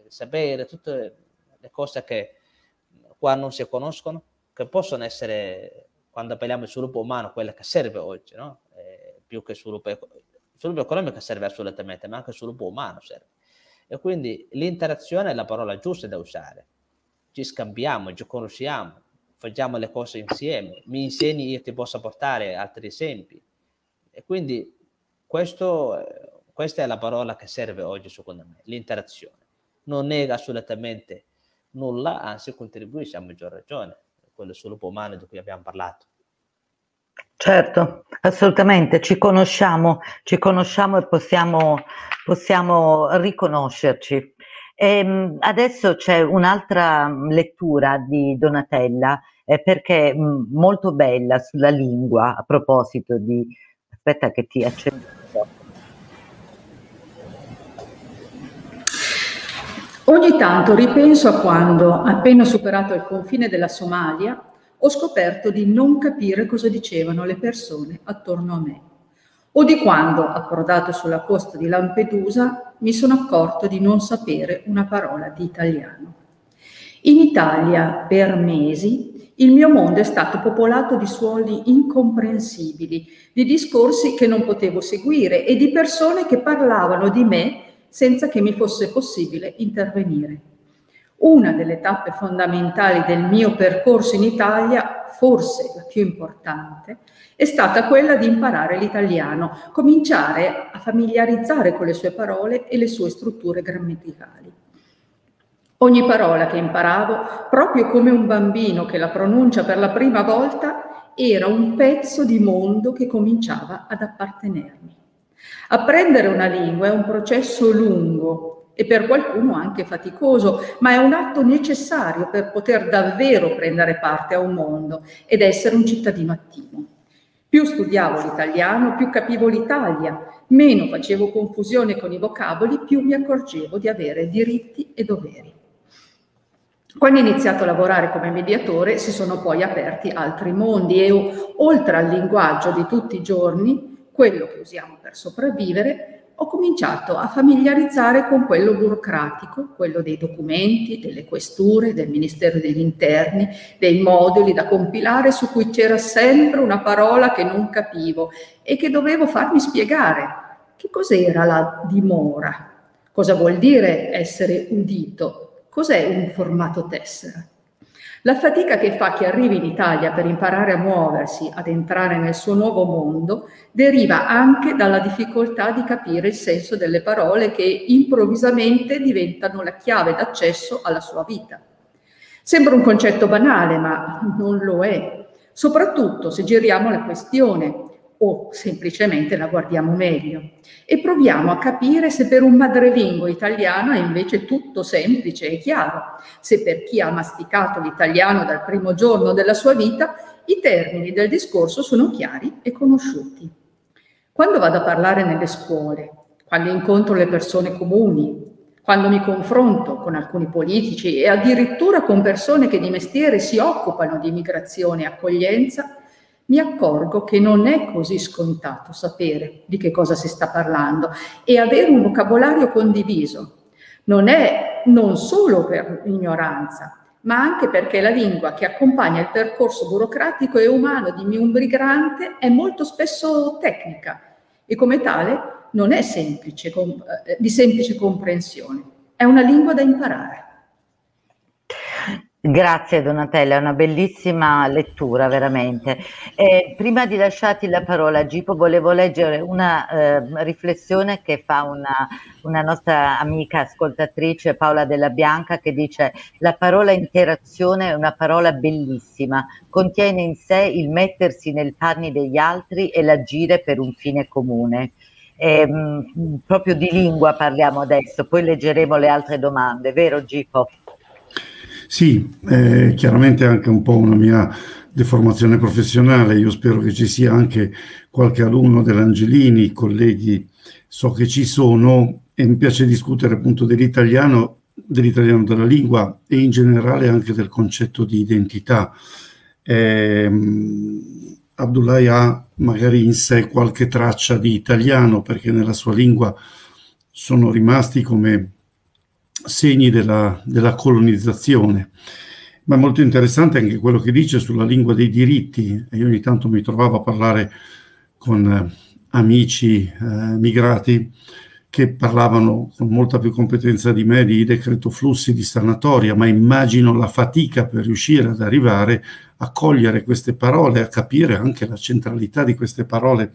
sapere, tutte le cose che qua non si conoscono, che possono essere, quando parliamo di sviluppo umano, quella che serve oggi, no? eh, più che sviluppo, sviluppo economico serve assolutamente, ma anche sviluppo umano serve. E quindi l'interazione è la parola giusta da usare. Ci scambiamo, ci conosciamo, facciamo le cose insieme, mi insegni, io ti posso portare altri esempi. E quindi questo, questa è la parola che serve oggi secondo me, l'interazione. Non nega assolutamente nulla, anzi contribuisce a maggior ragione quello sviluppo umano di cui abbiamo parlato. Certo, assolutamente, ci conosciamo, ci conosciamo e possiamo, possiamo riconoscerci. E, ehm, adesso c'è un'altra lettura di Donatella, eh, perché mh, molto bella sulla lingua, a proposito di... Aspetta che ti accendo. Ogni tanto ripenso a quando, appena superato il confine della Somalia, ho scoperto di non capire cosa dicevano le persone attorno a me. O di quando, approdato sulla costa di Lampedusa, mi sono accorto di non sapere una parola di italiano. In Italia, per mesi, il mio mondo è stato popolato di suoni incomprensibili, di discorsi che non potevo seguire e di persone che parlavano di me senza che mi fosse possibile intervenire. Una delle tappe fondamentali del mio percorso in Italia, forse la più importante, è stata quella di imparare l'italiano, cominciare a familiarizzare con le sue parole e le sue strutture grammaticali. Ogni parola che imparavo, proprio come un bambino che la pronuncia per la prima volta, era un pezzo di mondo che cominciava ad appartenermi. Apprendere una lingua è un processo lungo, e per qualcuno anche faticoso, ma è un atto necessario per poter davvero prendere parte a un mondo ed essere un cittadino attivo. Più studiavo l'italiano, più capivo l'Italia, meno facevo confusione con i vocaboli, più mi accorgevo di avere diritti e doveri. Quando ho iniziato a lavorare come mediatore si sono poi aperti altri mondi e oltre al linguaggio di tutti i giorni quello che usiamo per sopravvivere, ho cominciato a familiarizzare con quello burocratico, quello dei documenti, delle questure, del Ministero degli Interni, dei moduli da compilare su cui c'era sempre una parola che non capivo e che dovevo farmi spiegare. Che cos'era la dimora? Cosa vuol dire essere udito? Cos'è un formato tessera? La fatica che fa chi arriva in Italia per imparare a muoversi, ad entrare nel suo nuovo mondo, deriva anche dalla difficoltà di capire il senso delle parole che improvvisamente diventano la chiave d'accesso alla sua vita. Sembra un concetto banale, ma non lo è, soprattutto se giriamo la questione o semplicemente la guardiamo meglio e proviamo a capire se per un madrelingua italiano è invece tutto semplice e chiaro, se per chi ha masticato l'italiano dal primo giorno della sua vita i termini del discorso sono chiari e conosciuti. Quando vado a parlare nelle scuole, quando incontro le persone comuni, quando mi confronto con alcuni politici e addirittura con persone che di mestiere si occupano di immigrazione e accoglienza, mi accorgo che non è così scontato sapere di che cosa si sta parlando e avere un vocabolario condiviso. Non è non solo per ignoranza, ma anche perché la lingua che accompagna il percorso burocratico e umano di un migrante è molto spesso tecnica e come tale non è semplice, eh, di semplice comprensione. È una lingua da imparare. Grazie Donatella, è una bellissima lettura veramente. Eh, prima di lasciarti la parola a Gipo volevo leggere una eh, riflessione che fa una, una, nostra amica ascoltatrice Paola Della Bianca che dice la parola interazione è una parola bellissima, contiene in sé il mettersi nel panni degli altri e l'agire per un fine comune. Eh, proprio di lingua parliamo adesso, poi leggeremo le altre domande, vero Gipo? Sì, è chiaramente anche un po' una mia deformazione professionale, io spero che ci sia anche qualche alunno dell'Angelini, colleghi so che ci sono e mi piace discutere appunto dell'italiano, dell'italiano della lingua e in generale anche del concetto di identità. Eh, Abdullahi ha magari in sé qualche traccia di italiano perché nella sua lingua sono rimasti come segni della, della colonizzazione. Ma è molto interessante anche quello che dice sulla lingua dei diritti. Io ogni tanto mi trovavo a parlare con eh, amici eh, migrati che parlavano con molta più competenza di me di decreto flussi di sanatoria, ma immagino la fatica per riuscire ad arrivare a cogliere queste parole, a capire anche la centralità di queste parole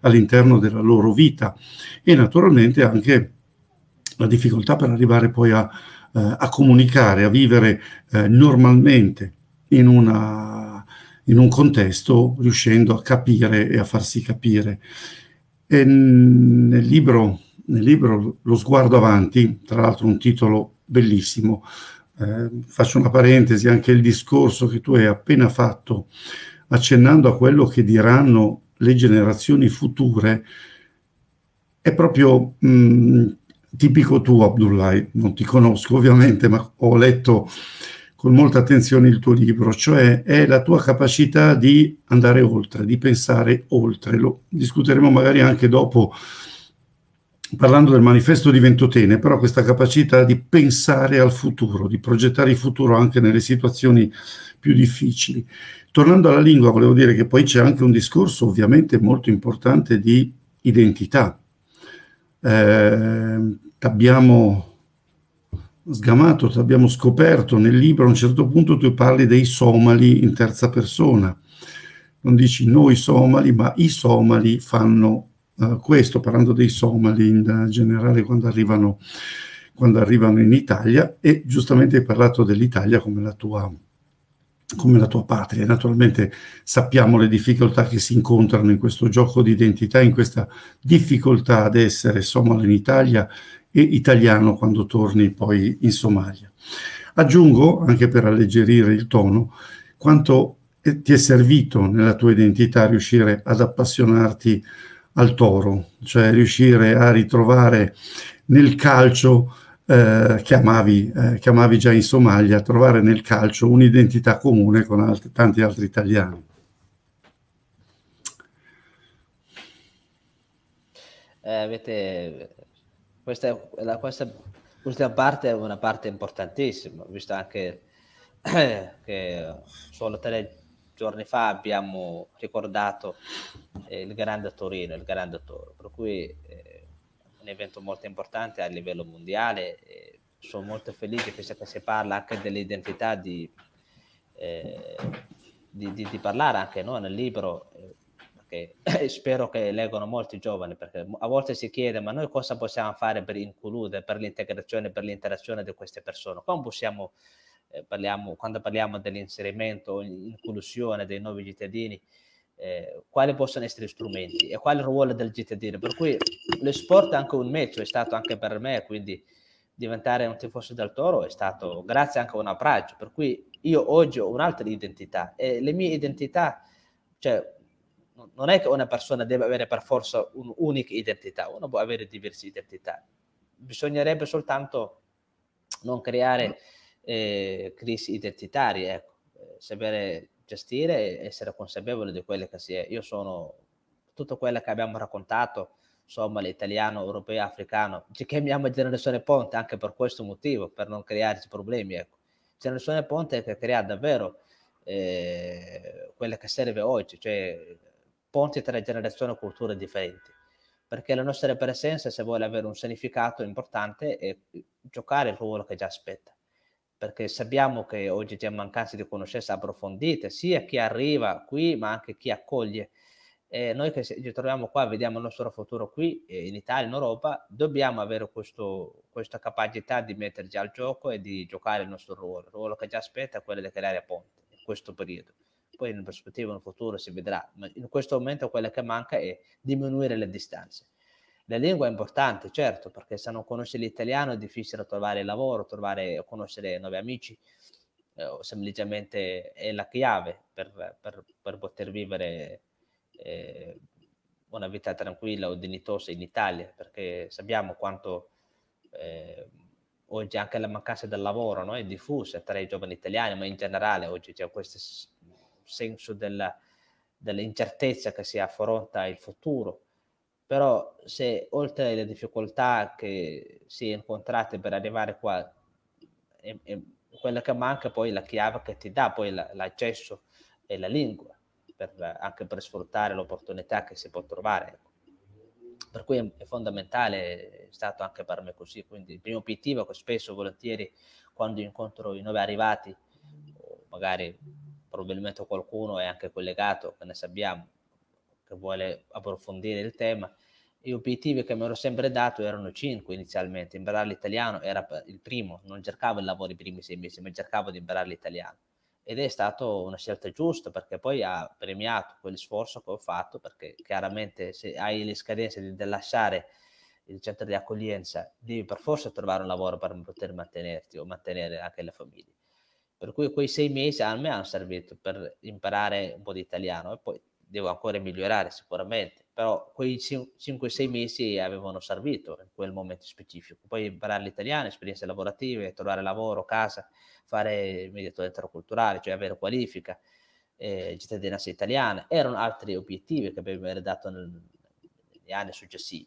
all'interno della loro vita e naturalmente anche la difficoltà per arrivare poi a, eh, a comunicare, a vivere eh, normalmente in, una, in, un contesto, riuscendo a capire e a farsi capire. E nel libro, nel libro Lo sguardo avanti, tra l'altro un titolo bellissimo, eh, faccio una parentesi, anche il discorso che tu hai appena fatto, accennando a quello che diranno le generazioni future, è proprio mh, tipico tu Abdullahi, non ti conosco ovviamente, ma ho letto con molta attenzione il tuo libro, cioè è la tua capacità di andare oltre, di pensare oltre. Lo discuteremo magari anche dopo parlando del manifesto di Ventotene, però questa capacità di pensare al futuro, di progettare il futuro anche nelle situazioni più difficili. Tornando alla lingua, volevo dire che poi c'è anche un discorso ovviamente molto importante di identità eh, abbiamo sgamato, abbiamo scoperto nel libro, a un certo punto tu parli dei somali in terza persona. Non dici noi somali, ma i somali fanno uh, questo, parlando dei somali in generale quando arrivano, quando arrivano in Italia e giustamente hai parlato dell'Italia come la tua come la tua patria. Naturalmente sappiamo le difficoltà che si incontrano in questo gioco di identità, in questa difficoltà ad essere somalo in Italia e italiano quando torni poi in Somalia. Aggiungo, anche per alleggerire il tono, quanto ti è servito nella tua identità riuscire ad appassionarti al toro, cioè riuscire a ritrovare nel calcio eh, che, amavi, eh, che, amavi, già in Somalia, trovare nel calcio un'identità comune con altri, tanti altri italiani. eh, avete, questa, la, questa ultima parte è una parte importantissima, visto anche *clears throat* che solo tre giorni fa abbiamo ricordato eh, il Grande Torino, il Grande Toro, per cui eh, un evento molto importante a livello mondiale. sono molto felice che si parla anche dell'identità di, eh, di, di, di, parlare anche no, nel libro, perché *clears throat* spero che leggano molti giovani, perché a volte si chiede ma noi cosa possiamo fare per includere, per l'integrazione, per l'interazione di queste persone, come possiamo eh, parliamo, quando parliamo dell'inserimento, inclusione dei nuovi cittadini, eh, quali possono essere gli strumenti e qual è il ruolo del cittadino. Per cui lo sport è anche un mezzo, è stato anche per me, quindi diventare un tifoso del Toro è stato grazie anche a un abbraccio, per cui io oggi ho un'altra identità e le mie identità, cioè non è che una persona deve avere per forza un'unica identità, uno può avere diverse identità, bisognerebbe soltanto non creare eh, crisi identitarie, ecco. Eh, sapere gestire e essere consapevoli di quelle che si è. Io sono tutto quello che abbiamo raccontato, insomma, l'italiano, europeo, africano, ci chiamiamo generazione ponte anche per questo motivo, per non crearci problemi, ecco. Generazione ponte che crea davvero eh, quella che serve oggi, cioè ponti tra generazioni e culture differenti perché la nostra presenza, se vuole avere un significato importante, è giocare il ruolo che già aspetta perché sappiamo che oggi c'è mancanza di conoscenze approfondite, sia chi arriva qui, ma anche chi accoglie. E noi che ci troviamo qua, vediamo il nostro futuro qui in Italia, in Europa, dobbiamo avere questo, questa capacità di metterci al gioco e di giocare il nostro ruolo. Il ruolo che ci aspetta è quello di creare ponte in questo periodo. Poi in prospettiva, in futuro si vedrà, ma in questo momento quello che manca è diminuire le distanze. La lingua è importante, certo, perché se non conosci l'italiano è difficile trovare lavoro, trovare o conoscere nuovi amici, eh, semplicemente è la chiave per, per, per poter vivere eh, una vita tranquilla o dignitosa in Italia, perché sappiamo quanto eh, oggi anche la mancanza del lavoro no, è diffusa tra i giovani italiani, ma in generale oggi c'è questo senso della, dell'incertezza che si affronta il futuro però se oltre alle difficoltà che si è incontrate per arrivare qua, è, è quella che manca poi la chiave che ti dà poi la, l'accesso e la lingua, per, anche per sfruttare l'opportunità che si può trovare. Ecco. Per cui è, è fondamentale, è stato anche per me così, quindi il primo obiettivo che spesso, volentieri, quando incontro i nuovi arrivati, magari probabilmente qualcuno è anche collegato, che ne sappiamo, che vuole approfondire il tema, gli obiettivi che mi ero sempre dato erano cinque inizialmente. Imparare l'italiano era il primo, non cercavo il lavoro i primi sei mesi, ma cercavo di imparare l'italiano. Ed è stata una scelta giusta perché poi ha premiato quel sforzo che ho fatto, perché chiaramente se hai le scadenze di lasciare il centro di accoglienza, devi per forza trovare un lavoro per poter mantenerti o mantenere anche le famiglie. Per cui quei sei mesi a me hanno servito per imparare un po' di italiano e poi devo ancora migliorare sicuramente, però quei 5-6 mesi avevano servito in quel momento specifico. Poi imparare l'italiano, esperienze lavorative, trovare lavoro, casa, fare mediatore interculturale, cioè avere qualifica, eh, cittadinanza italiana, erano altri obiettivi che abbiamo dato negli anni successivi.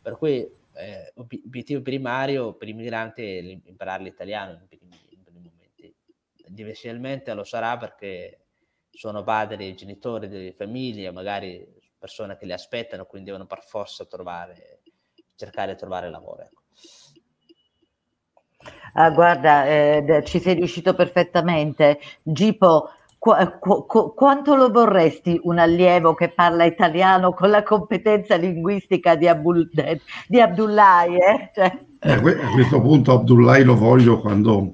Per cui eh, obiettivo primario per i migranti è imparare l'italiano in primi, in primi momenti. Diversialmente lo sarà perché sono padri, genitori di famiglie, magari persone che li aspettano, quindi devono per forza trovare, cercare di trovare lavoro. Ecco. Ah, guarda, eh, ci sei riuscito perfettamente. Gipo, qu- qu- quanto lo vorresti un allievo che parla italiano con la competenza linguistica di, Abul- di Abdullahi? Eh? Cioè... Eh, a questo punto Abdullahi lo voglio quando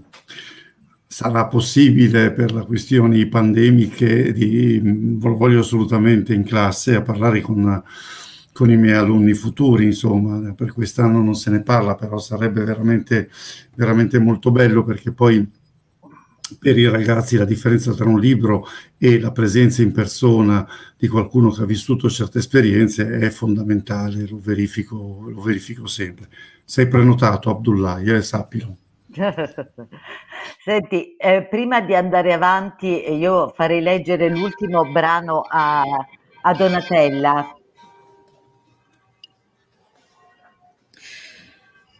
sarà possibile per le questioni pandemiche, di, voglio assolutamente in classe a parlare con, con, i miei alunni futuri, insomma, per quest'anno non se ne parla, però sarebbe veramente, veramente molto bello perché poi per i ragazzi la differenza tra un libro e la presenza in persona di qualcuno che ha vissuto certe esperienze è fondamentale, lo verifico, lo verifico sempre. Sei prenotato, Abdullah, eh, sappilo. *laughs* Senti, eh, prima di andare avanti, eh, io farei leggere l'ultimo brano a, a Donatella.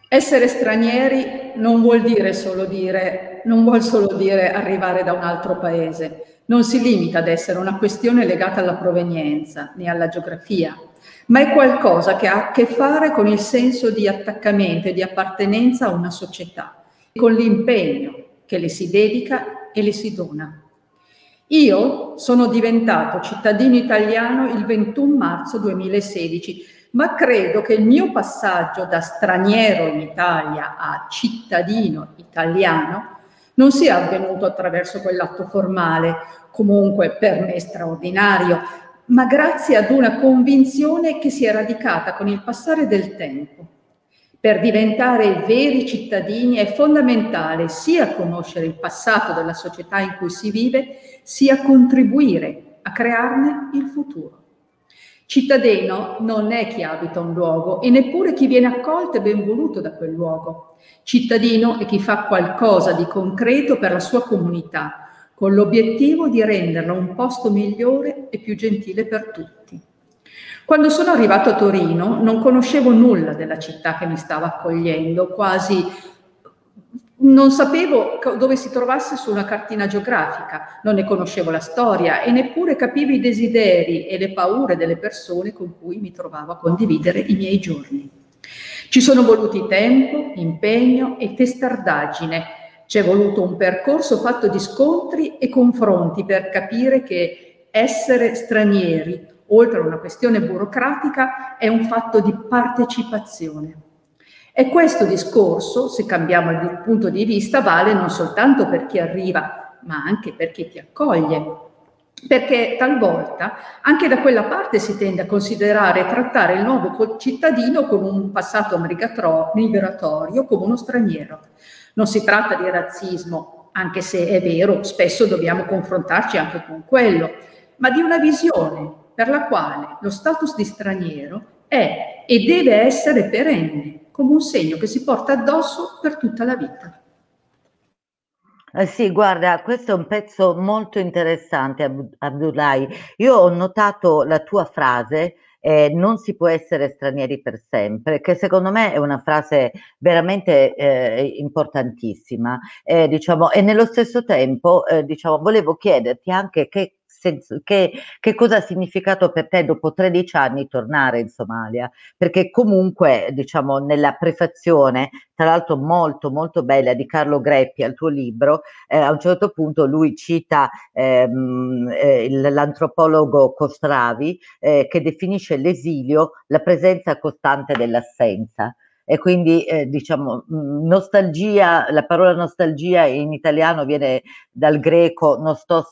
Essere stranieri non vuol dire solo dire, non vuol solo dire arrivare da un altro paese, non si limita ad essere una questione legata alla provenienza né alla geografia, ma è qualcosa che ha a che fare con il senso di attaccamento e di appartenenza a una società, con l'impegno che le si dedica e le si dona. Io sono diventato cittadino italiano il 21 marzo 2016 ma credo che il mio passaggio da straniero in Italia a cittadino italiano non sia avvenuto attraverso quell'atto formale, comunque per me straordinario, ma grazie ad una convinzione che si è radicata con il passare del tempo. Per diventare veri cittadini è fondamentale sia conoscere il passato della società in cui si vive, sia contribuire a crearne il futuro. Cittadino non è chi abita un luogo e neppure chi viene accolto e ben voluto da quel luogo. Cittadino è chi fa qualcosa di concreto per la sua comunità, con l'obiettivo di renderla un posto migliore e più gentile per tutti. Quando sono arrivato a Torino non conoscevo nulla della città che mi stava accogliendo, quasi non sapevo dove si trovasse su una cartina geografica, non ne conoscevo la storia e neppure capivo i desideri e le paure delle persone con cui mi trovavo a condividere i miei giorni. Ci sono voluti tempo, impegno e testardaggine. C'è voluto un percorso fatto di scontri e confronti per capire che essere stranieri, oltre a una questione burocratica, è un fatto di partecipazione. E questo discorso, se cambiamo il punto di vista, vale non soltanto per chi arriva, ma anche per chi ti accoglie. Perché talvolta anche da quella parte si tende a considerare e trattare il nuovo cittadino con un passato migratorio, come uno straniero. Non si tratta di razzismo, anche se è vero, spesso dobbiamo confrontarci anche con quello, ma di una visione per la quale lo status di straniero è e deve essere perenne come un segno che si porta addosso per tutta la vita. Eh sì, guarda, questo è un pezzo molto interessante, Abdullahi. Io ho notato la tua frase, eh, non si può essere stranieri per sempre, che secondo me è una frase veramente eh, importantissima. Eh, diciamo, e nello stesso tempo, eh, diciamo, volevo chiederti anche che che, che, cosa ha significato per te dopo 13 anni tornare in Somalia? Perché comunque, diciamo, nella prefazione, tra l'altro molto molto bella di Carlo Greppi al tuo libro, eh, a un certo punto lui cita ehm, eh, l'antropologo Costravi eh, che definisce l'esilio la presenza costante dell'assenza e quindi eh, diciamo nostalgia, la parola nostalgia in italiano viene dal greco nostos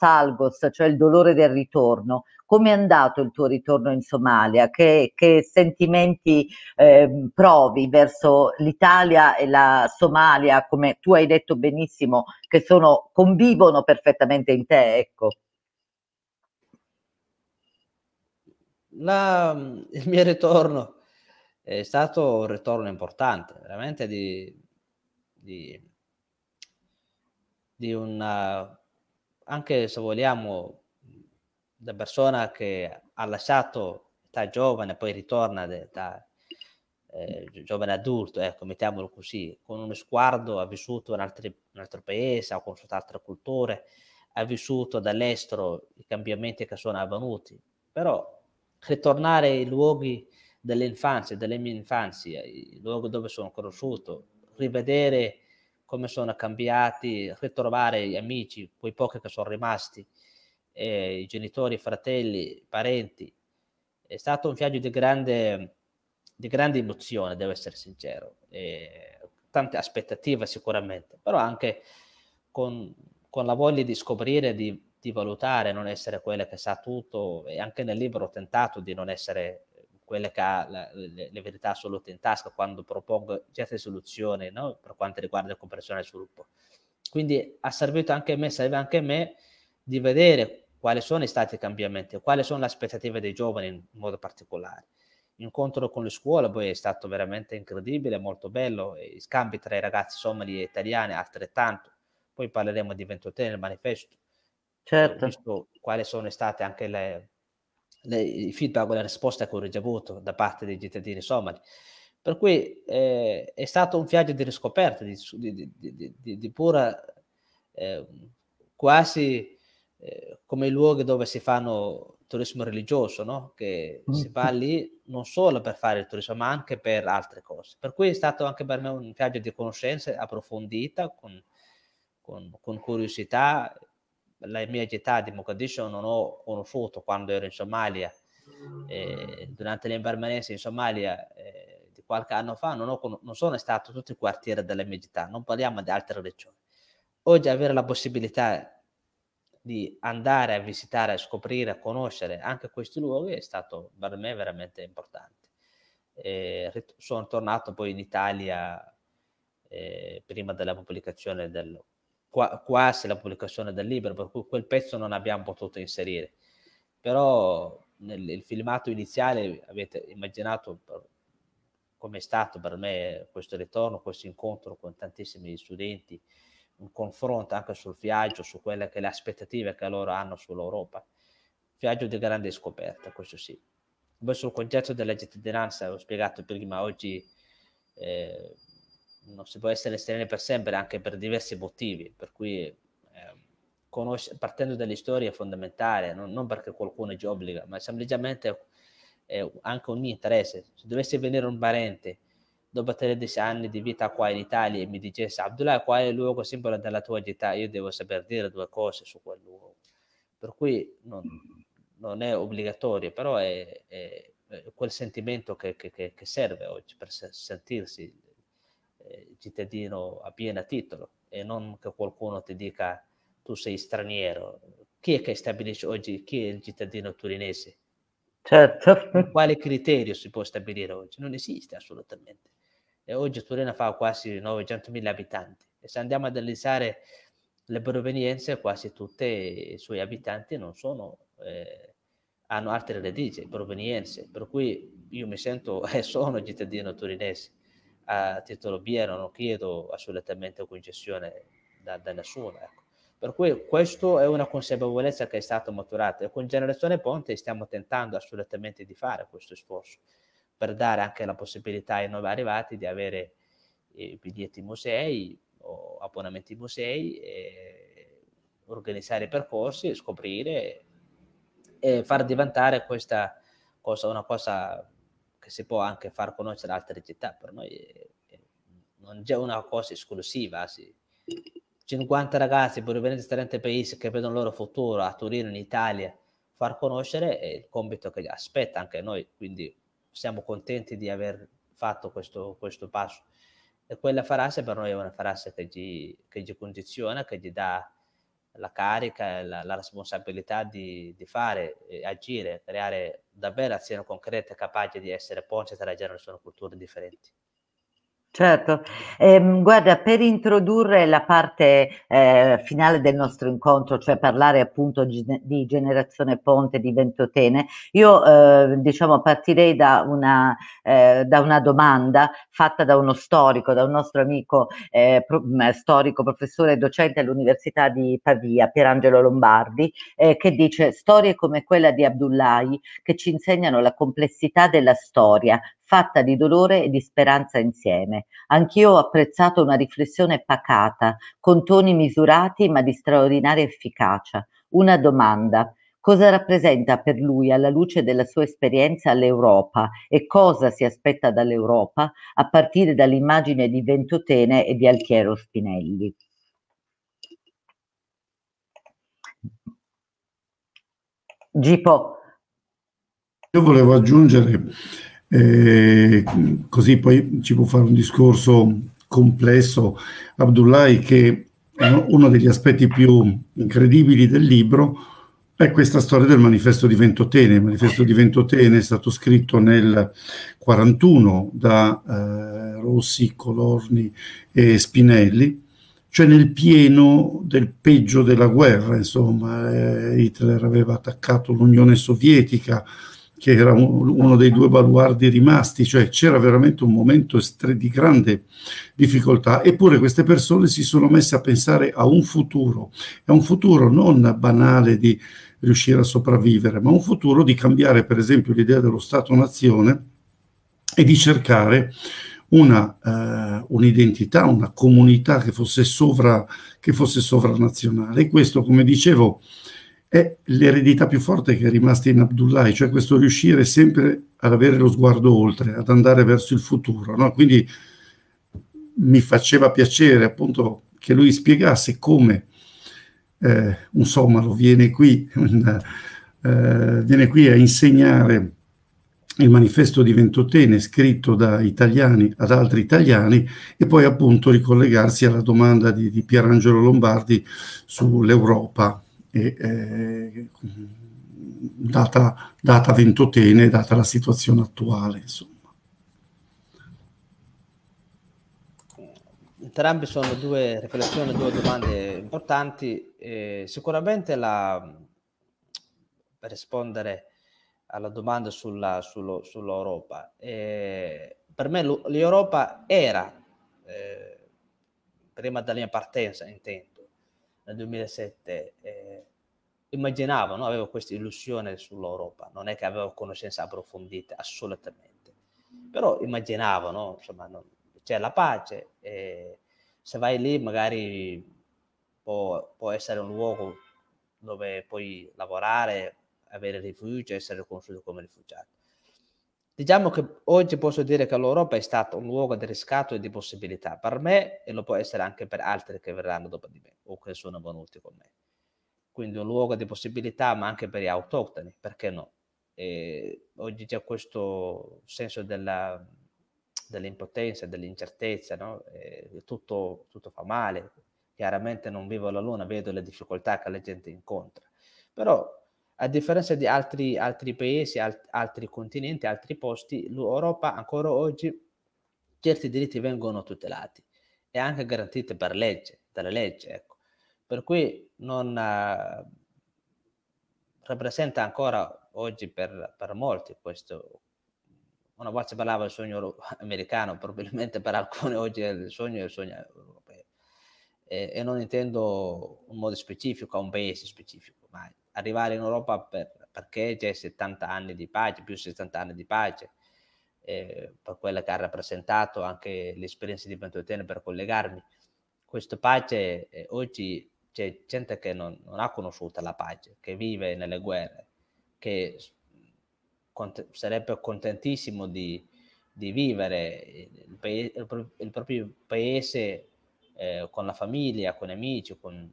cioè il dolore del ritorno. Come è andato il tuo ritorno in Somalia? Che, che sentimenti eh, provi verso l'Italia e la Somalia, come tu hai detto benissimo, che sono, convivono perfettamente in te, ecco. La, il mio ritorno è stato un ritorno importante, veramente di, di, di una, anche se vogliamo, da persona che ha lasciato età giovane, poi ritorna da eh, giovane adulto, ecco, mettiamolo così, con uno sguardo ha vissuto in, altri, in un altro paese, ha conosciuto altre culture, ha vissuto dall'estero i cambiamenti che sono avvenuti, però ritornare ai luoghi dell'infanzia, delle mie infanzie, il luogo dove sono cresciuto, rivedere come sono cambiati, ritrovare gli amici, quei pochi che sono rimasti, eh, i genitori, i fratelli, i parenti. È stato un viaggio di grande, di grande emozione, devo essere sincero. E tante aspettative sicuramente, però anche con, con la voglia di scoprire, di, di valutare, non essere quella che sa tutto e anche nel libro ho tentato di non essere quelle che ha la, le, le, verità assolute in tasca quando propongo certe soluzioni no? per quanto riguarda la comprensione del sviluppo. Quindi ha servito anche a me, serve anche a me di vedere quali sono stati i cambiamenti, quali sono le aspettative dei giovani in modo particolare. L'incontro con le scuole poi è stato veramente incredibile, molto bello, i scambi tra i ragazzi somali e italiani altrettanto. Poi parleremo di 28 nel manifesto. Certo. Ho visto quali sono state anche le, le, i feedback o le risposte che ho ricevuto da parte dei cittadini somali. Per cui eh, è stato un viaggio di riscoperta, di, di, di, di pura, eh, quasi eh, come i luoghi dove si fanno turismo religioso, no? che si va mm. lì non solo per fare il turismo, ma anche per altre cose. Per cui è stato anche per me un viaggio di conoscenze approfondita, con, con, con curiosità. La mia città di Mogadiscio non ho conosciuto quando ero in Somalia, eh, durante l'impermanenza in Somalia eh, di qualche anno fa, non, ho, non sono stato in tutti i quartieri della mia città, non parliamo di altre regioni. Oggi avere la possibilità di andare a visitare, a scoprire, a conoscere anche questi luoghi è stato per me veramente importante. E sono tornato poi in Italia eh, prima della pubblicazione del qua, quasi la pubblicazione del libro, per cui quel pezzo non abbiamo potuto inserire. Però nel filmato iniziale avete immaginato come è stato per me questo ritorno, questo incontro con tantissimi studenti, un confronto anche sul viaggio, su quelle che le aspettative che loro hanno sull'Europa. Viaggio di grande scoperta, questo sì. Poi sul concetto della cittadinanza, ho spiegato prima, oggi eh, non si può essere stranieri per sempre, anche per diversi motivi, per cui eh, conosce, partendo dalle storie è fondamentale, non, non, perché qualcuno ci obbliga, ma semplicemente è anche un mio interesse. Se dovesse venire un parente dopo 13 anni di vita qua in Italia e mi dicesse Abdullah qual è il luogo simbolo della tua città, io devo saper dire due cose su quel luogo. Per cui non, non è obbligatorio, però è, è quel sentimento che, che, che, serve oggi per sentirsi eh, cittadino a pieno titolo e non che qualcuno ti dica tu sei straniero. Chi è che stabilisce oggi chi è il cittadino turinese? Certo. Quale criterio si può stabilire oggi? Non esiste assolutamente e oggi Torino fa quasi 900.000 abitanti e se andiamo ad analizzare le provenienze quasi tutti i suoi abitanti non sono, eh, hanno altre radici, provenienze, per cui io mi sento *laughs* e sono cittadino torinese a titolo pieno, non chiedo assolutamente concessione da, da nessuno. Ecco. Per cui questa è una consapevolezza che è stata maturata e con Generazione Ponte stiamo tentando assolutamente di fare questo sforzo per dare anche la possibilità ai nuovi arrivati di avere eh, biglietti musei o abbonamenti musei, organizzare percorsi, scoprire e far diventare questa cosa una cosa che si può anche far conoscere altre città. Per noi è, è, non è una cosa esclusiva, sì. 50 ragazzi provenienti da 30 paesi che vedono il loro futuro a Torino, in Italia, far conoscere è il compito che aspetta anche noi, quindi siamo contenti di aver fatto questo, questo passo. E quella frase per noi è una frase che ci, che ci condiziona, che ci dà la carica, la, la responsabilità di, di, fare, agire, creare davvero azioni concrete capaci di essere ponte tra generazioni e culture differenti. Certo, ehm, guarda, per introdurre la parte eh, finale del nostro incontro, cioè parlare appunto di generazione ponte di Ventotene, io eh, diciamo partirei da una, eh, da una, domanda fatta da uno storico, da un nostro amico eh, pro, storico, professore e docente all'Università di Pavia, Pierangelo Lombardi, eh, che dice storie come quella di Abdullahi che ci insegnano la complessità della storia, fatta di dolore e di speranza insieme. Anch'io ho apprezzato una riflessione pacata, con toni misurati ma di straordinaria efficacia. Una domanda. Cosa rappresenta per lui, alla luce della sua esperienza, l'Europa e cosa si aspetta dall'Europa a partire dall'immagine di Ventotene e di Altiero Spinelli? Gipo. Io volevo aggiungere eh, così poi ci può fare un discorso complesso. Abdullahi, che uno degli aspetti più incredibili del libro è questa storia del manifesto di Ventotene. Il manifesto di Ventotene è stato scritto nel 41 da eh, Rossi, Colorni e Spinelli, cioè nel pieno del peggio della guerra, insomma, eh, Hitler aveva attaccato l'Unione Sovietica, che era uno dei due baluardi rimasti, cioè c'era veramente un momento di grande difficoltà, eppure queste persone si sono messe a pensare a un futuro, a un futuro non banale di riuscire a sopravvivere, ma un futuro di cambiare per esempio l'idea dello Stato-nazione e di cercare una, uh, un'identità, una comunità che fosse, sovra, che fosse sovranazionale. E questo, come dicevo, è l'eredità più forte che è rimasta in Abdullahi, cioè questo riuscire sempre ad avere lo sguardo oltre, ad andare verso il futuro. No? Quindi mi faceva piacere appunto che lui spiegasse come eh, un somalo viene qui, *laughs* un, eh, viene qui a insegnare il manifesto di Ventotene scritto da italiani ad altri italiani e poi appunto ricollegarsi alla domanda di, di Pierangelo Lombardi sull'Europa e, eh, data, data Ventotene, data la situazione attuale. Insomma. Entrambi sono due riflessioni, due domande importanti. Eh, sicuramente la, per rispondere alla domanda sulla, sullo, sull'Europa. Eh, per me l'Europa era, eh, prima della mia partenza, intendo, nel 2007, eh, immaginavo, no? avevo questa illusione sull'Europa, non è che avevo conoscenze approfondite, assolutamente, però immaginavo, no? insomma, non, c'è la pace, se vai lì magari può, può essere un luogo dove puoi lavorare, avere rifugio, essere riconosciuto come rifugiato. Diciamo che oggi posso dire che l'Europa è stato un luogo di riscatto e di possibilità per me e lo può essere anche per altri che verranno dopo di me o che sono venuti con me. Quindi un luogo di possibilità, ma anche per gli autoctoni, perché no? E oggi c'è questo senso della, dell'impotenza, dell'incertezza, no? tutto, tutto fa male. Chiaramente non vivo la luna, vedo le difficoltà che la gente incontra. Però a differenza di altri, altri paesi, alt, altri continenti, altri posti, l'Europa ancora oggi certi diritti vengono tutelati e anche garantiti per legge, dalla legge. Ecco. Per cui non uh, rappresenta ancora oggi per, per molti questo. Una volta si parlava del sogno americano, *laughs* probabilmente per alcuni oggi è il sogno del sogno europeo. E, e non intendo un modo specifico a un paese specifico, arrivare in Europa per, perché c'è 70 anni di pace, più 70 anni di pace, eh, per quella che ha rappresentato anche l'esperienza di Ventotene per collegarmi. Questa pace eh, oggi c'è gente che non, non, ha conosciuto la pace, che vive nelle guerre, che cont- sarebbe contentissimo di, di vivere il, paese, il, il, proprio paese eh, con la famiglia, con amici, con,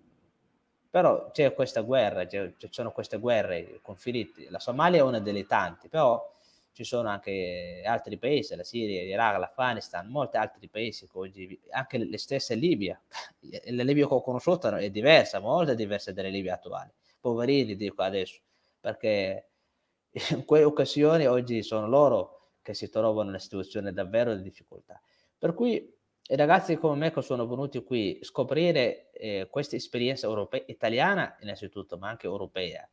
però c'è questa guerra, ci sono queste guerre, conflitti. La Somalia è una delle tante, però ci sono anche altri paesi, la Siria, l'Iraq, l'Afghanistan, molti altri paesi, anche le stesse Libia. *laughs* La Libia che ho conosciuto è diversa, molto diversa dalle Libie attuali. Poverini, dico adesso, perché *laughs* in quelle occasioni oggi sono loro che si trovano in una situazione davvero di difficoltà. Per cui i ragazzi come me che sono venuti qui a scoprire eh, questa esperienza europea, italiana innanzitutto, ma anche europea,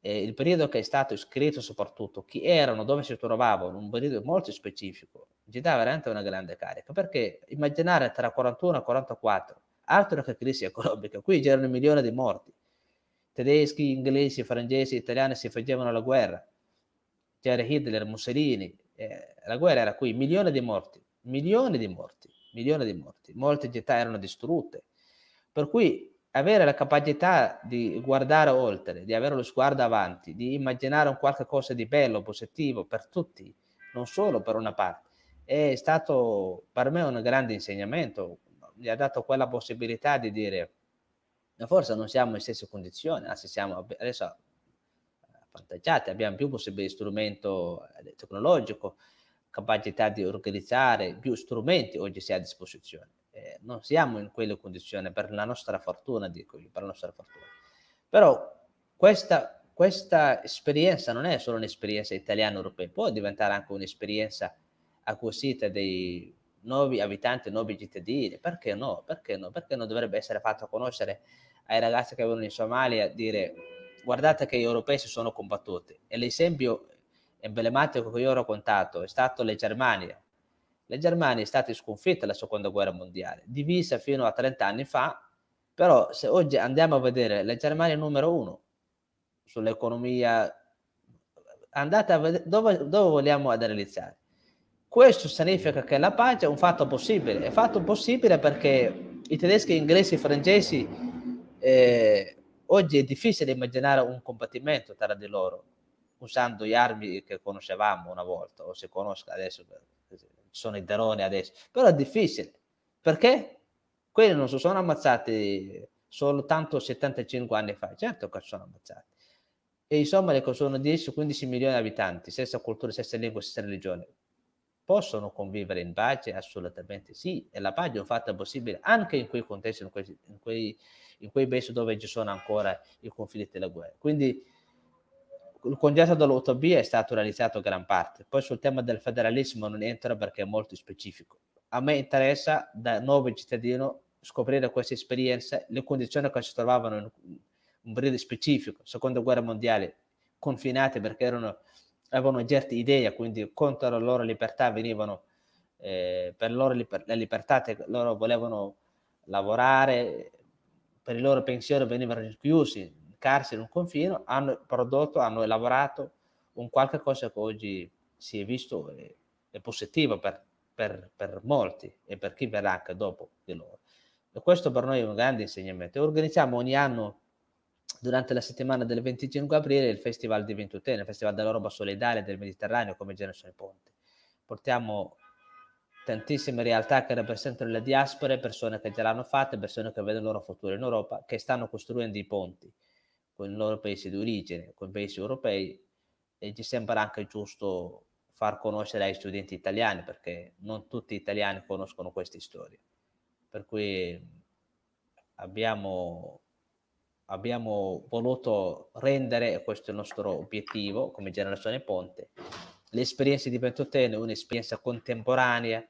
eh, il periodo che è stato iscritto soprattutto, chi erano, dove si trovavano, un periodo molto specifico, ci dà veramente una grande carica, perché immaginare tra 41 e 44, altro che crisi economica, qui c'erano milioni di morti, tedeschi, inglesi, francesi, italiani si facevano la guerra, c'era Hitler, Mussolini, eh, la guerra era qui, milioni di morti, milioni di morti milioni di morti, molte città erano distrutte. Per cui avere la capacità di guardare oltre, di avere lo sguardo avanti, di immaginare un qualche cosa di bello, positivo per tutti, non solo per una parte, è stato per me un grande insegnamento. Mi ha dato quella possibilità di dire, forse non siamo in stesse condizioni, anzi siamo adesso avvantaggiati, abbiamo più possibili strumento eh, tecnologico, capacità di organizzare, più strumenti oggi si ha a disposizione. Eh, non siamo in quelle condizioni per la nostra fortuna, dico io, per la nostra fortuna. Però questa, questa esperienza non è solo un'esperienza italiana-europea, può diventare anche un'esperienza acquisita dei nuovi abitanti, nuovi cittadini. Perché no? Perché no? Perché non dovrebbe essere fatto conoscere ai ragazzi che vengono in Somalia dire guardate che gli europei si sono combattuti. E l'esempio emblematico che io ho raccontato è stato la Germania. La Germania è stata sconfitta nella seconda guerra mondiale, divisa fino a 30 anni fa, però se oggi andiamo a vedere la Germania è numero uno sull'economia, andate a vedere dove, dove vogliamo analizzare. questo significa che la pace è un fatto possibile. È fatto possibile perché i tedeschi, inglesi, francesi, eh, oggi è difficile immaginare un combattimento tra di loro usando gli armi che conoscevamo una volta o si conosca adesso, sono i droni adesso, però è difficile. Perché? Quelli non si sono ammazzati soltanto 75 anni fa, certo che sono ammazzati. E insomma, che sono 10-15 milioni di abitanti, senza cultura, senza lingua, senza religione possono convivere in pace? Assolutamente sì, e la pace è un fatto possibile anche in quei contesti, in quei, in quei, in quei paesi dove ci sono ancora i conflitti e le guerre. Quindi il congresso dell'utopia è stato realizzato gran parte. Poi sul tema del federalismo non entra perché è molto specifico. A me interessa, da nuovo cittadino, scoprire questa esperienza, le condizioni che si trovavano in un periodo specifico, seconda guerra mondiale, confinate perché erano avevano certe idee, quindi contro la loro libertà venivano, eh, per loro liber- la libertà, loro volevano lavorare, per i loro pensieri venivano richiusi in in confino, hanno prodotto, hanno elaborato un qualche cosa che oggi si è visto è, è positivo per, per, per molti e per chi verrà anche dopo di loro. E questo per noi è un grande insegnamento. Organizziamo ogni anno durante la settimana del 25 aprile il Festival di Ventutene, il Festival della roba solidale del Mediterraneo come Generazione Ponte. Portiamo tantissime realtà che rappresentano le diaspore, persone che già l'hanno fatta, persone che vedono il loro futuro in Europa, che stanno costruendo i ponti con i loro paesi di origine, con i paesi europei e ci sembra anche giusto far conoscere ai studenti italiani perché non tutti gli italiani conoscono queste storie. Per cui abbiamo abbiamo voluto rendere, questo è il nostro obiettivo come generazione Ponte, l'esperienza di Ventotene un'esperienza contemporanea,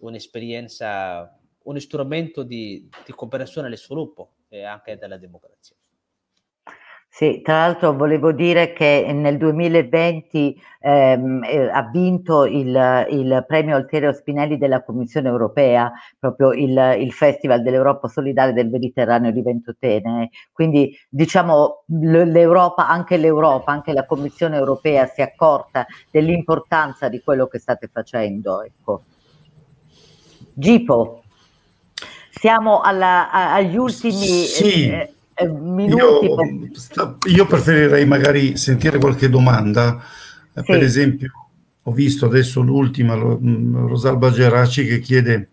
un'esperienza, un strumento di, di cooperazione e sviluppo e anche della democrazia. Sì, tra l'altro volevo dire che nel 2020 ehm, eh, ha vinto il, il, premio Alterio Spinelli della Commissione Europea, proprio il, il Festival dell'Europa Solidale del Mediterraneo di Ventotene. Quindi diciamo l'Europa, anche l'Europa, anche la Commissione Europea si è accorta dell'importanza di quello che state facendo. Ecco. Gipo, siamo alla, a, agli ultimi... Sì. Eh, eh, minuti. Io, io, preferirei magari sentire qualche domanda. Eh, sì. Per esempio, ho visto adesso l'ultima, mm, Rosalba Geraci, che chiede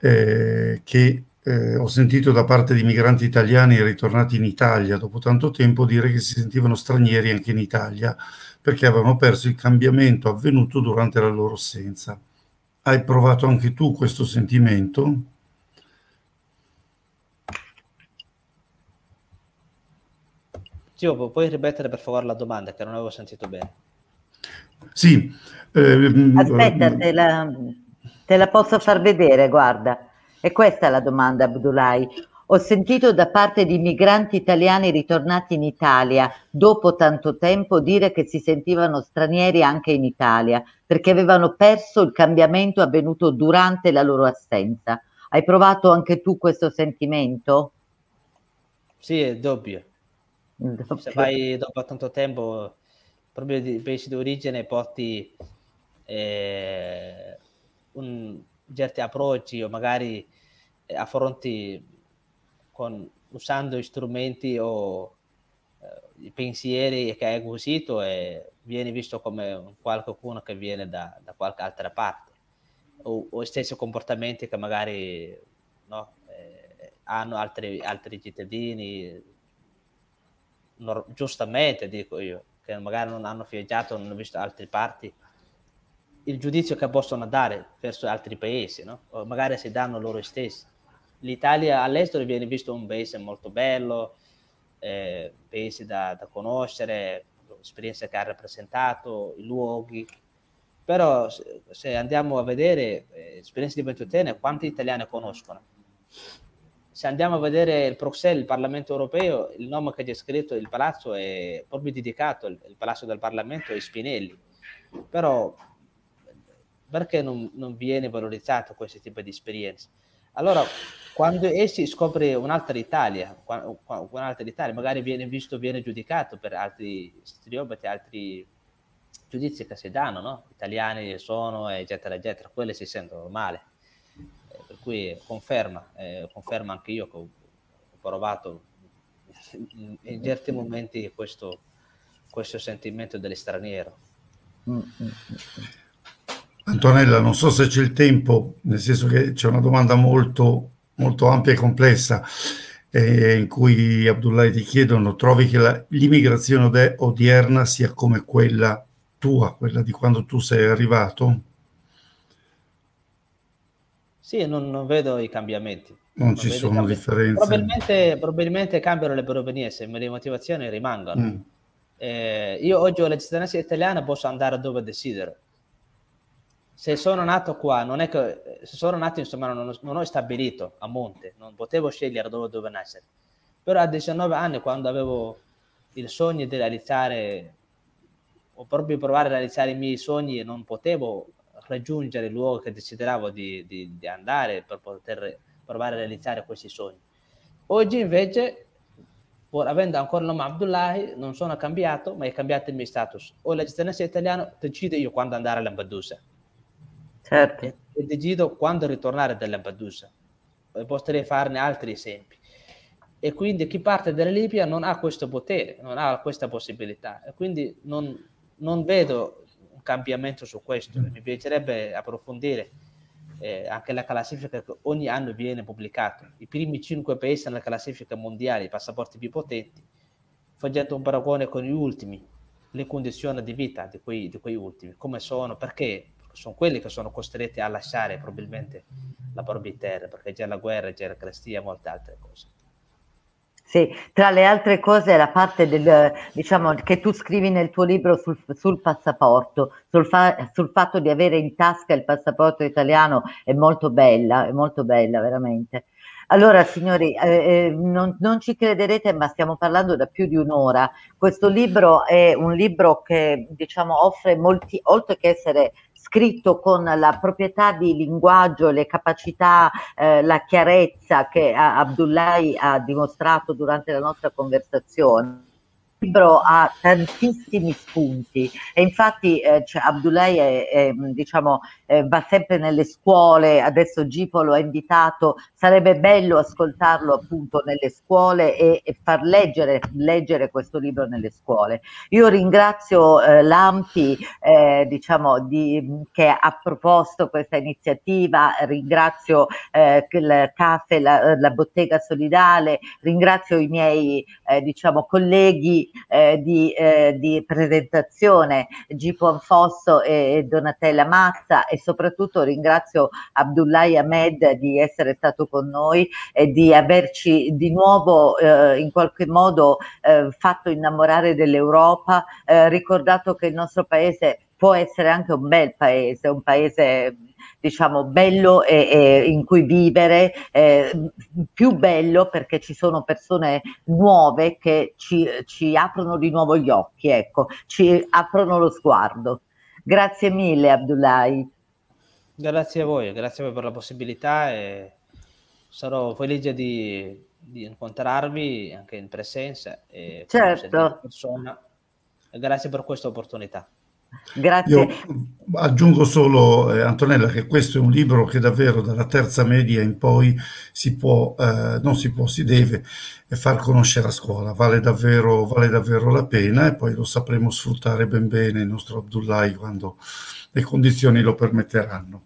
eh, che eh, ho sentito da parte di migranti italiani ritornati in Italia dopo tanto tempo dire che si sentivano stranieri anche in Italia perché avevano perso il cambiamento avvenuto durante la loro assenza. Hai provato anche tu questo sentimento? Gio, puoi ripetere per favore la domanda che non avevo sentito bene? Sì. Ehm, Aspetta, te la, te la posso far vedere, guarda. E questa è la domanda, Abdulai. Ho sentito da parte di migranti italiani ritornati in Italia dopo tanto tempo dire che si sentivano stranieri anche in Italia perché avevano perso il cambiamento avvenuto durante la loro assenza. Hai provato anche tu questo sentimento? Sì, è doppio. Se vai dopo tanto tempo proprio di paesi d'origine porti eh, un, certi approcci o magari eh, affronti con, usando strumenti o eh, i pensieri che hai acquisito e vieni visto come qualcuno che viene da, da qualche altra parte o, o stessi comportamenti che magari no, eh, hanno altri, altri cittadini giustamente dico io, che magari non hanno viaggiato, non hanno visto altre parti, il giudizio che possono dare verso altri paesi, no? o magari si danno loro stessi. L'Italia all'estero viene visto un paese molto bello, eh, paese da, da conoscere, l'esperienza che ha rappresentato, i luoghi, però se, andiamo a vedere eh, l'esperienza di Ventotene, quanti italiani conoscono? Se andiamo a vedere il Bruxelles, il Parlamento europeo, il nome che c'è scritto, il palazzo è proprio dedicato, il, il palazzo del Parlamento è Spinelli. Però perché non, non viene valorizzato questo tipo di esperienza? Allora, quando essi scopre un'altra Italia, un'altra Italia, magari viene visto, viene giudicato per altri stereotipi, altri giudizi che si danno, no? italiani sono, eccetera, eccetera, quelle si sentono male. Per cui conferma, eh, conferma anche io che ho, ho provato in, in, certi momenti questo, questo sentimento dell'estraniero. Mm, mm, mm, Antonella, non so se c'è il tempo, nel senso che c'è una domanda molto, molto ampia e complessa eh, in cui Abdullah ti chiedono, trovi che la, l'immigrazione odierna sia come quella tua, quella di quando tu sei arrivato? Sì, non, non vedo i cambiamenti. Non, non ci sono differenze. Probabilmente, probabilmente, cambiano le provenienze, ma le motivazioni rimangono. Mm. Eh, io oggi ho la cittadinanza italiana, posso andare dove desidero se sono nato qua, non è che se sono nato insomma non, non ho stabilito a monte, non potevo scegliere dove, dove nascere. Però a 19 anni, quando avevo il sogno di realizzare, o proprio provare a realizzare i miei sogni, non potevo raggiungere il luogo che desideravo di, di, di andare per poter provare a realizzare questi sogni. Oggi invece, pur avendo ancora il nome Abdullahi, non sono cambiato, ma è cambiato il mio status. Ho la cittadinanza italiana, decido io quando andare a Lampedusa certo. e, e decido quando ritornare da Lampedusa. Potrei farne altri esempi. E quindi chi parte dalla Libia non ha questo potere, non ha questa possibilità. E quindi non, non vedo cambiamento su questo. Mi piacerebbe approfondire eh, anche la classifica che ogni anno viene pubblicata. I primi cinque paesi nella classifica mondiale, i passaporti più potenti, facendo un paragone con gli ultimi, le condizioni di vita di quei, di quei ultimi, come sono, perché sono quelli che sono costretti a lasciare probabilmente la propria terra, perché c'è la guerra, c'è la carestia e molte altre cose. Sì, tra le altre cose la parte del, diciamo, che tu scrivi nel tuo libro sul, sul passaporto, sul, fa, sul, fatto di avere in tasca il passaporto italiano è molto bella, è molto bella veramente. Allora, signori, eh, eh, non, non, ci crederete, ma stiamo parlando da più di un'ora. Questo libro è un libro che, diciamo, offre molti, oltre che essere scritto con la proprietà di linguaggio, le capacità, eh, la chiarezza che Abdullahi ha dimostrato durante la nostra conversazione libro ha tantissimi spunti. E infatti eh, cioè, Abdullahi è, è, diciamo, eh, va sempre nelle scuole, adesso Gipo lo ha invitato, sarebbe bello ascoltarlo appunto nelle scuole e, e far leggere, leggere, questo libro nelle scuole. Io ringrazio eh, Lampi eh, diciamo, di, che ha proposto questa iniziativa, ringrazio eh, il caffè, la, la, bottega solidale, ringrazio i miei eh, diciamo, colleghi eh, di, eh, di, presentazione, Gipo Anfosso e Donatella Mazza. E soprattutto ringrazio Abdullahi Ahmed di essere stato con noi e di averci di nuovo eh, in qualche modo eh, fatto innamorare dell'Europa, eh, ricordato che il nostro paese può essere anche un bel paese, un paese diciamo bello e, e in cui vivere, eh, più bello perché ci sono persone nuove che ci, ci aprono di nuovo gli occhi, ecco, ci aprono lo sguardo. Grazie mille Abdullahi. Grazie a voi, grazie a voi per la possibilità e sarò felice di, di incontrarvi anche in presenza e certo. persona. Grazie per questa opportunità. Grazie. Io aggiungo solo, eh, Antonella, che questo è un libro che davvero dalla terza media in poi si può, eh, non si può, si deve far conoscere a scuola. Vale davvero, vale davvero la pena e poi lo sapremo sfruttare ben bene il nostro Abdullahi quando le condizioni lo permetteranno.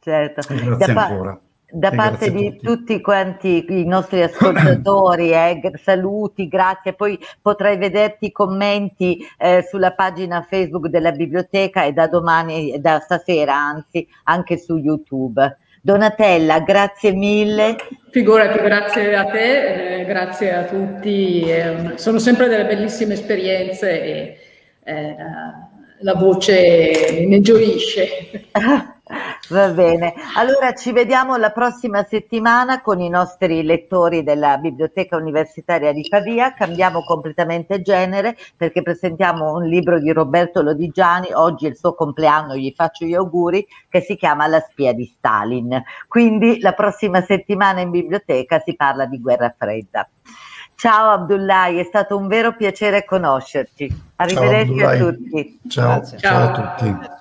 Certo. grazie da ancora da parte di tutti. tutti quanti i nostri ascoltatori, eh, saluti, grazie. Poi potrai vederti i commenti eh, sulla pagina Facebook della biblioteca e da domani, da stasera anzi, anche su YouTube. Donatella, grazie mille. Figurati, grazie a te, eh, grazie a tutti. Eh, sono sempre delle bellissime esperienze e eh, la voce ne gioisce. *laughs* Va bene, allora ci vediamo la prossima settimana con i nostri lettori della Biblioteca Universitaria di Pavia. Cambiamo completamente genere perché presentiamo un libro di Roberto Lodigiani, oggi è il suo compleanno, gli faccio gli auguri, che si chiama La spia di Stalin. Quindi la prossima settimana in biblioteca si parla di guerra fredda. Ciao Abdullahi, è stato un vero piacere conoscerti. Arrivederci a Abdullahi. tutti. Ciao, ciao a Ciao. tutti.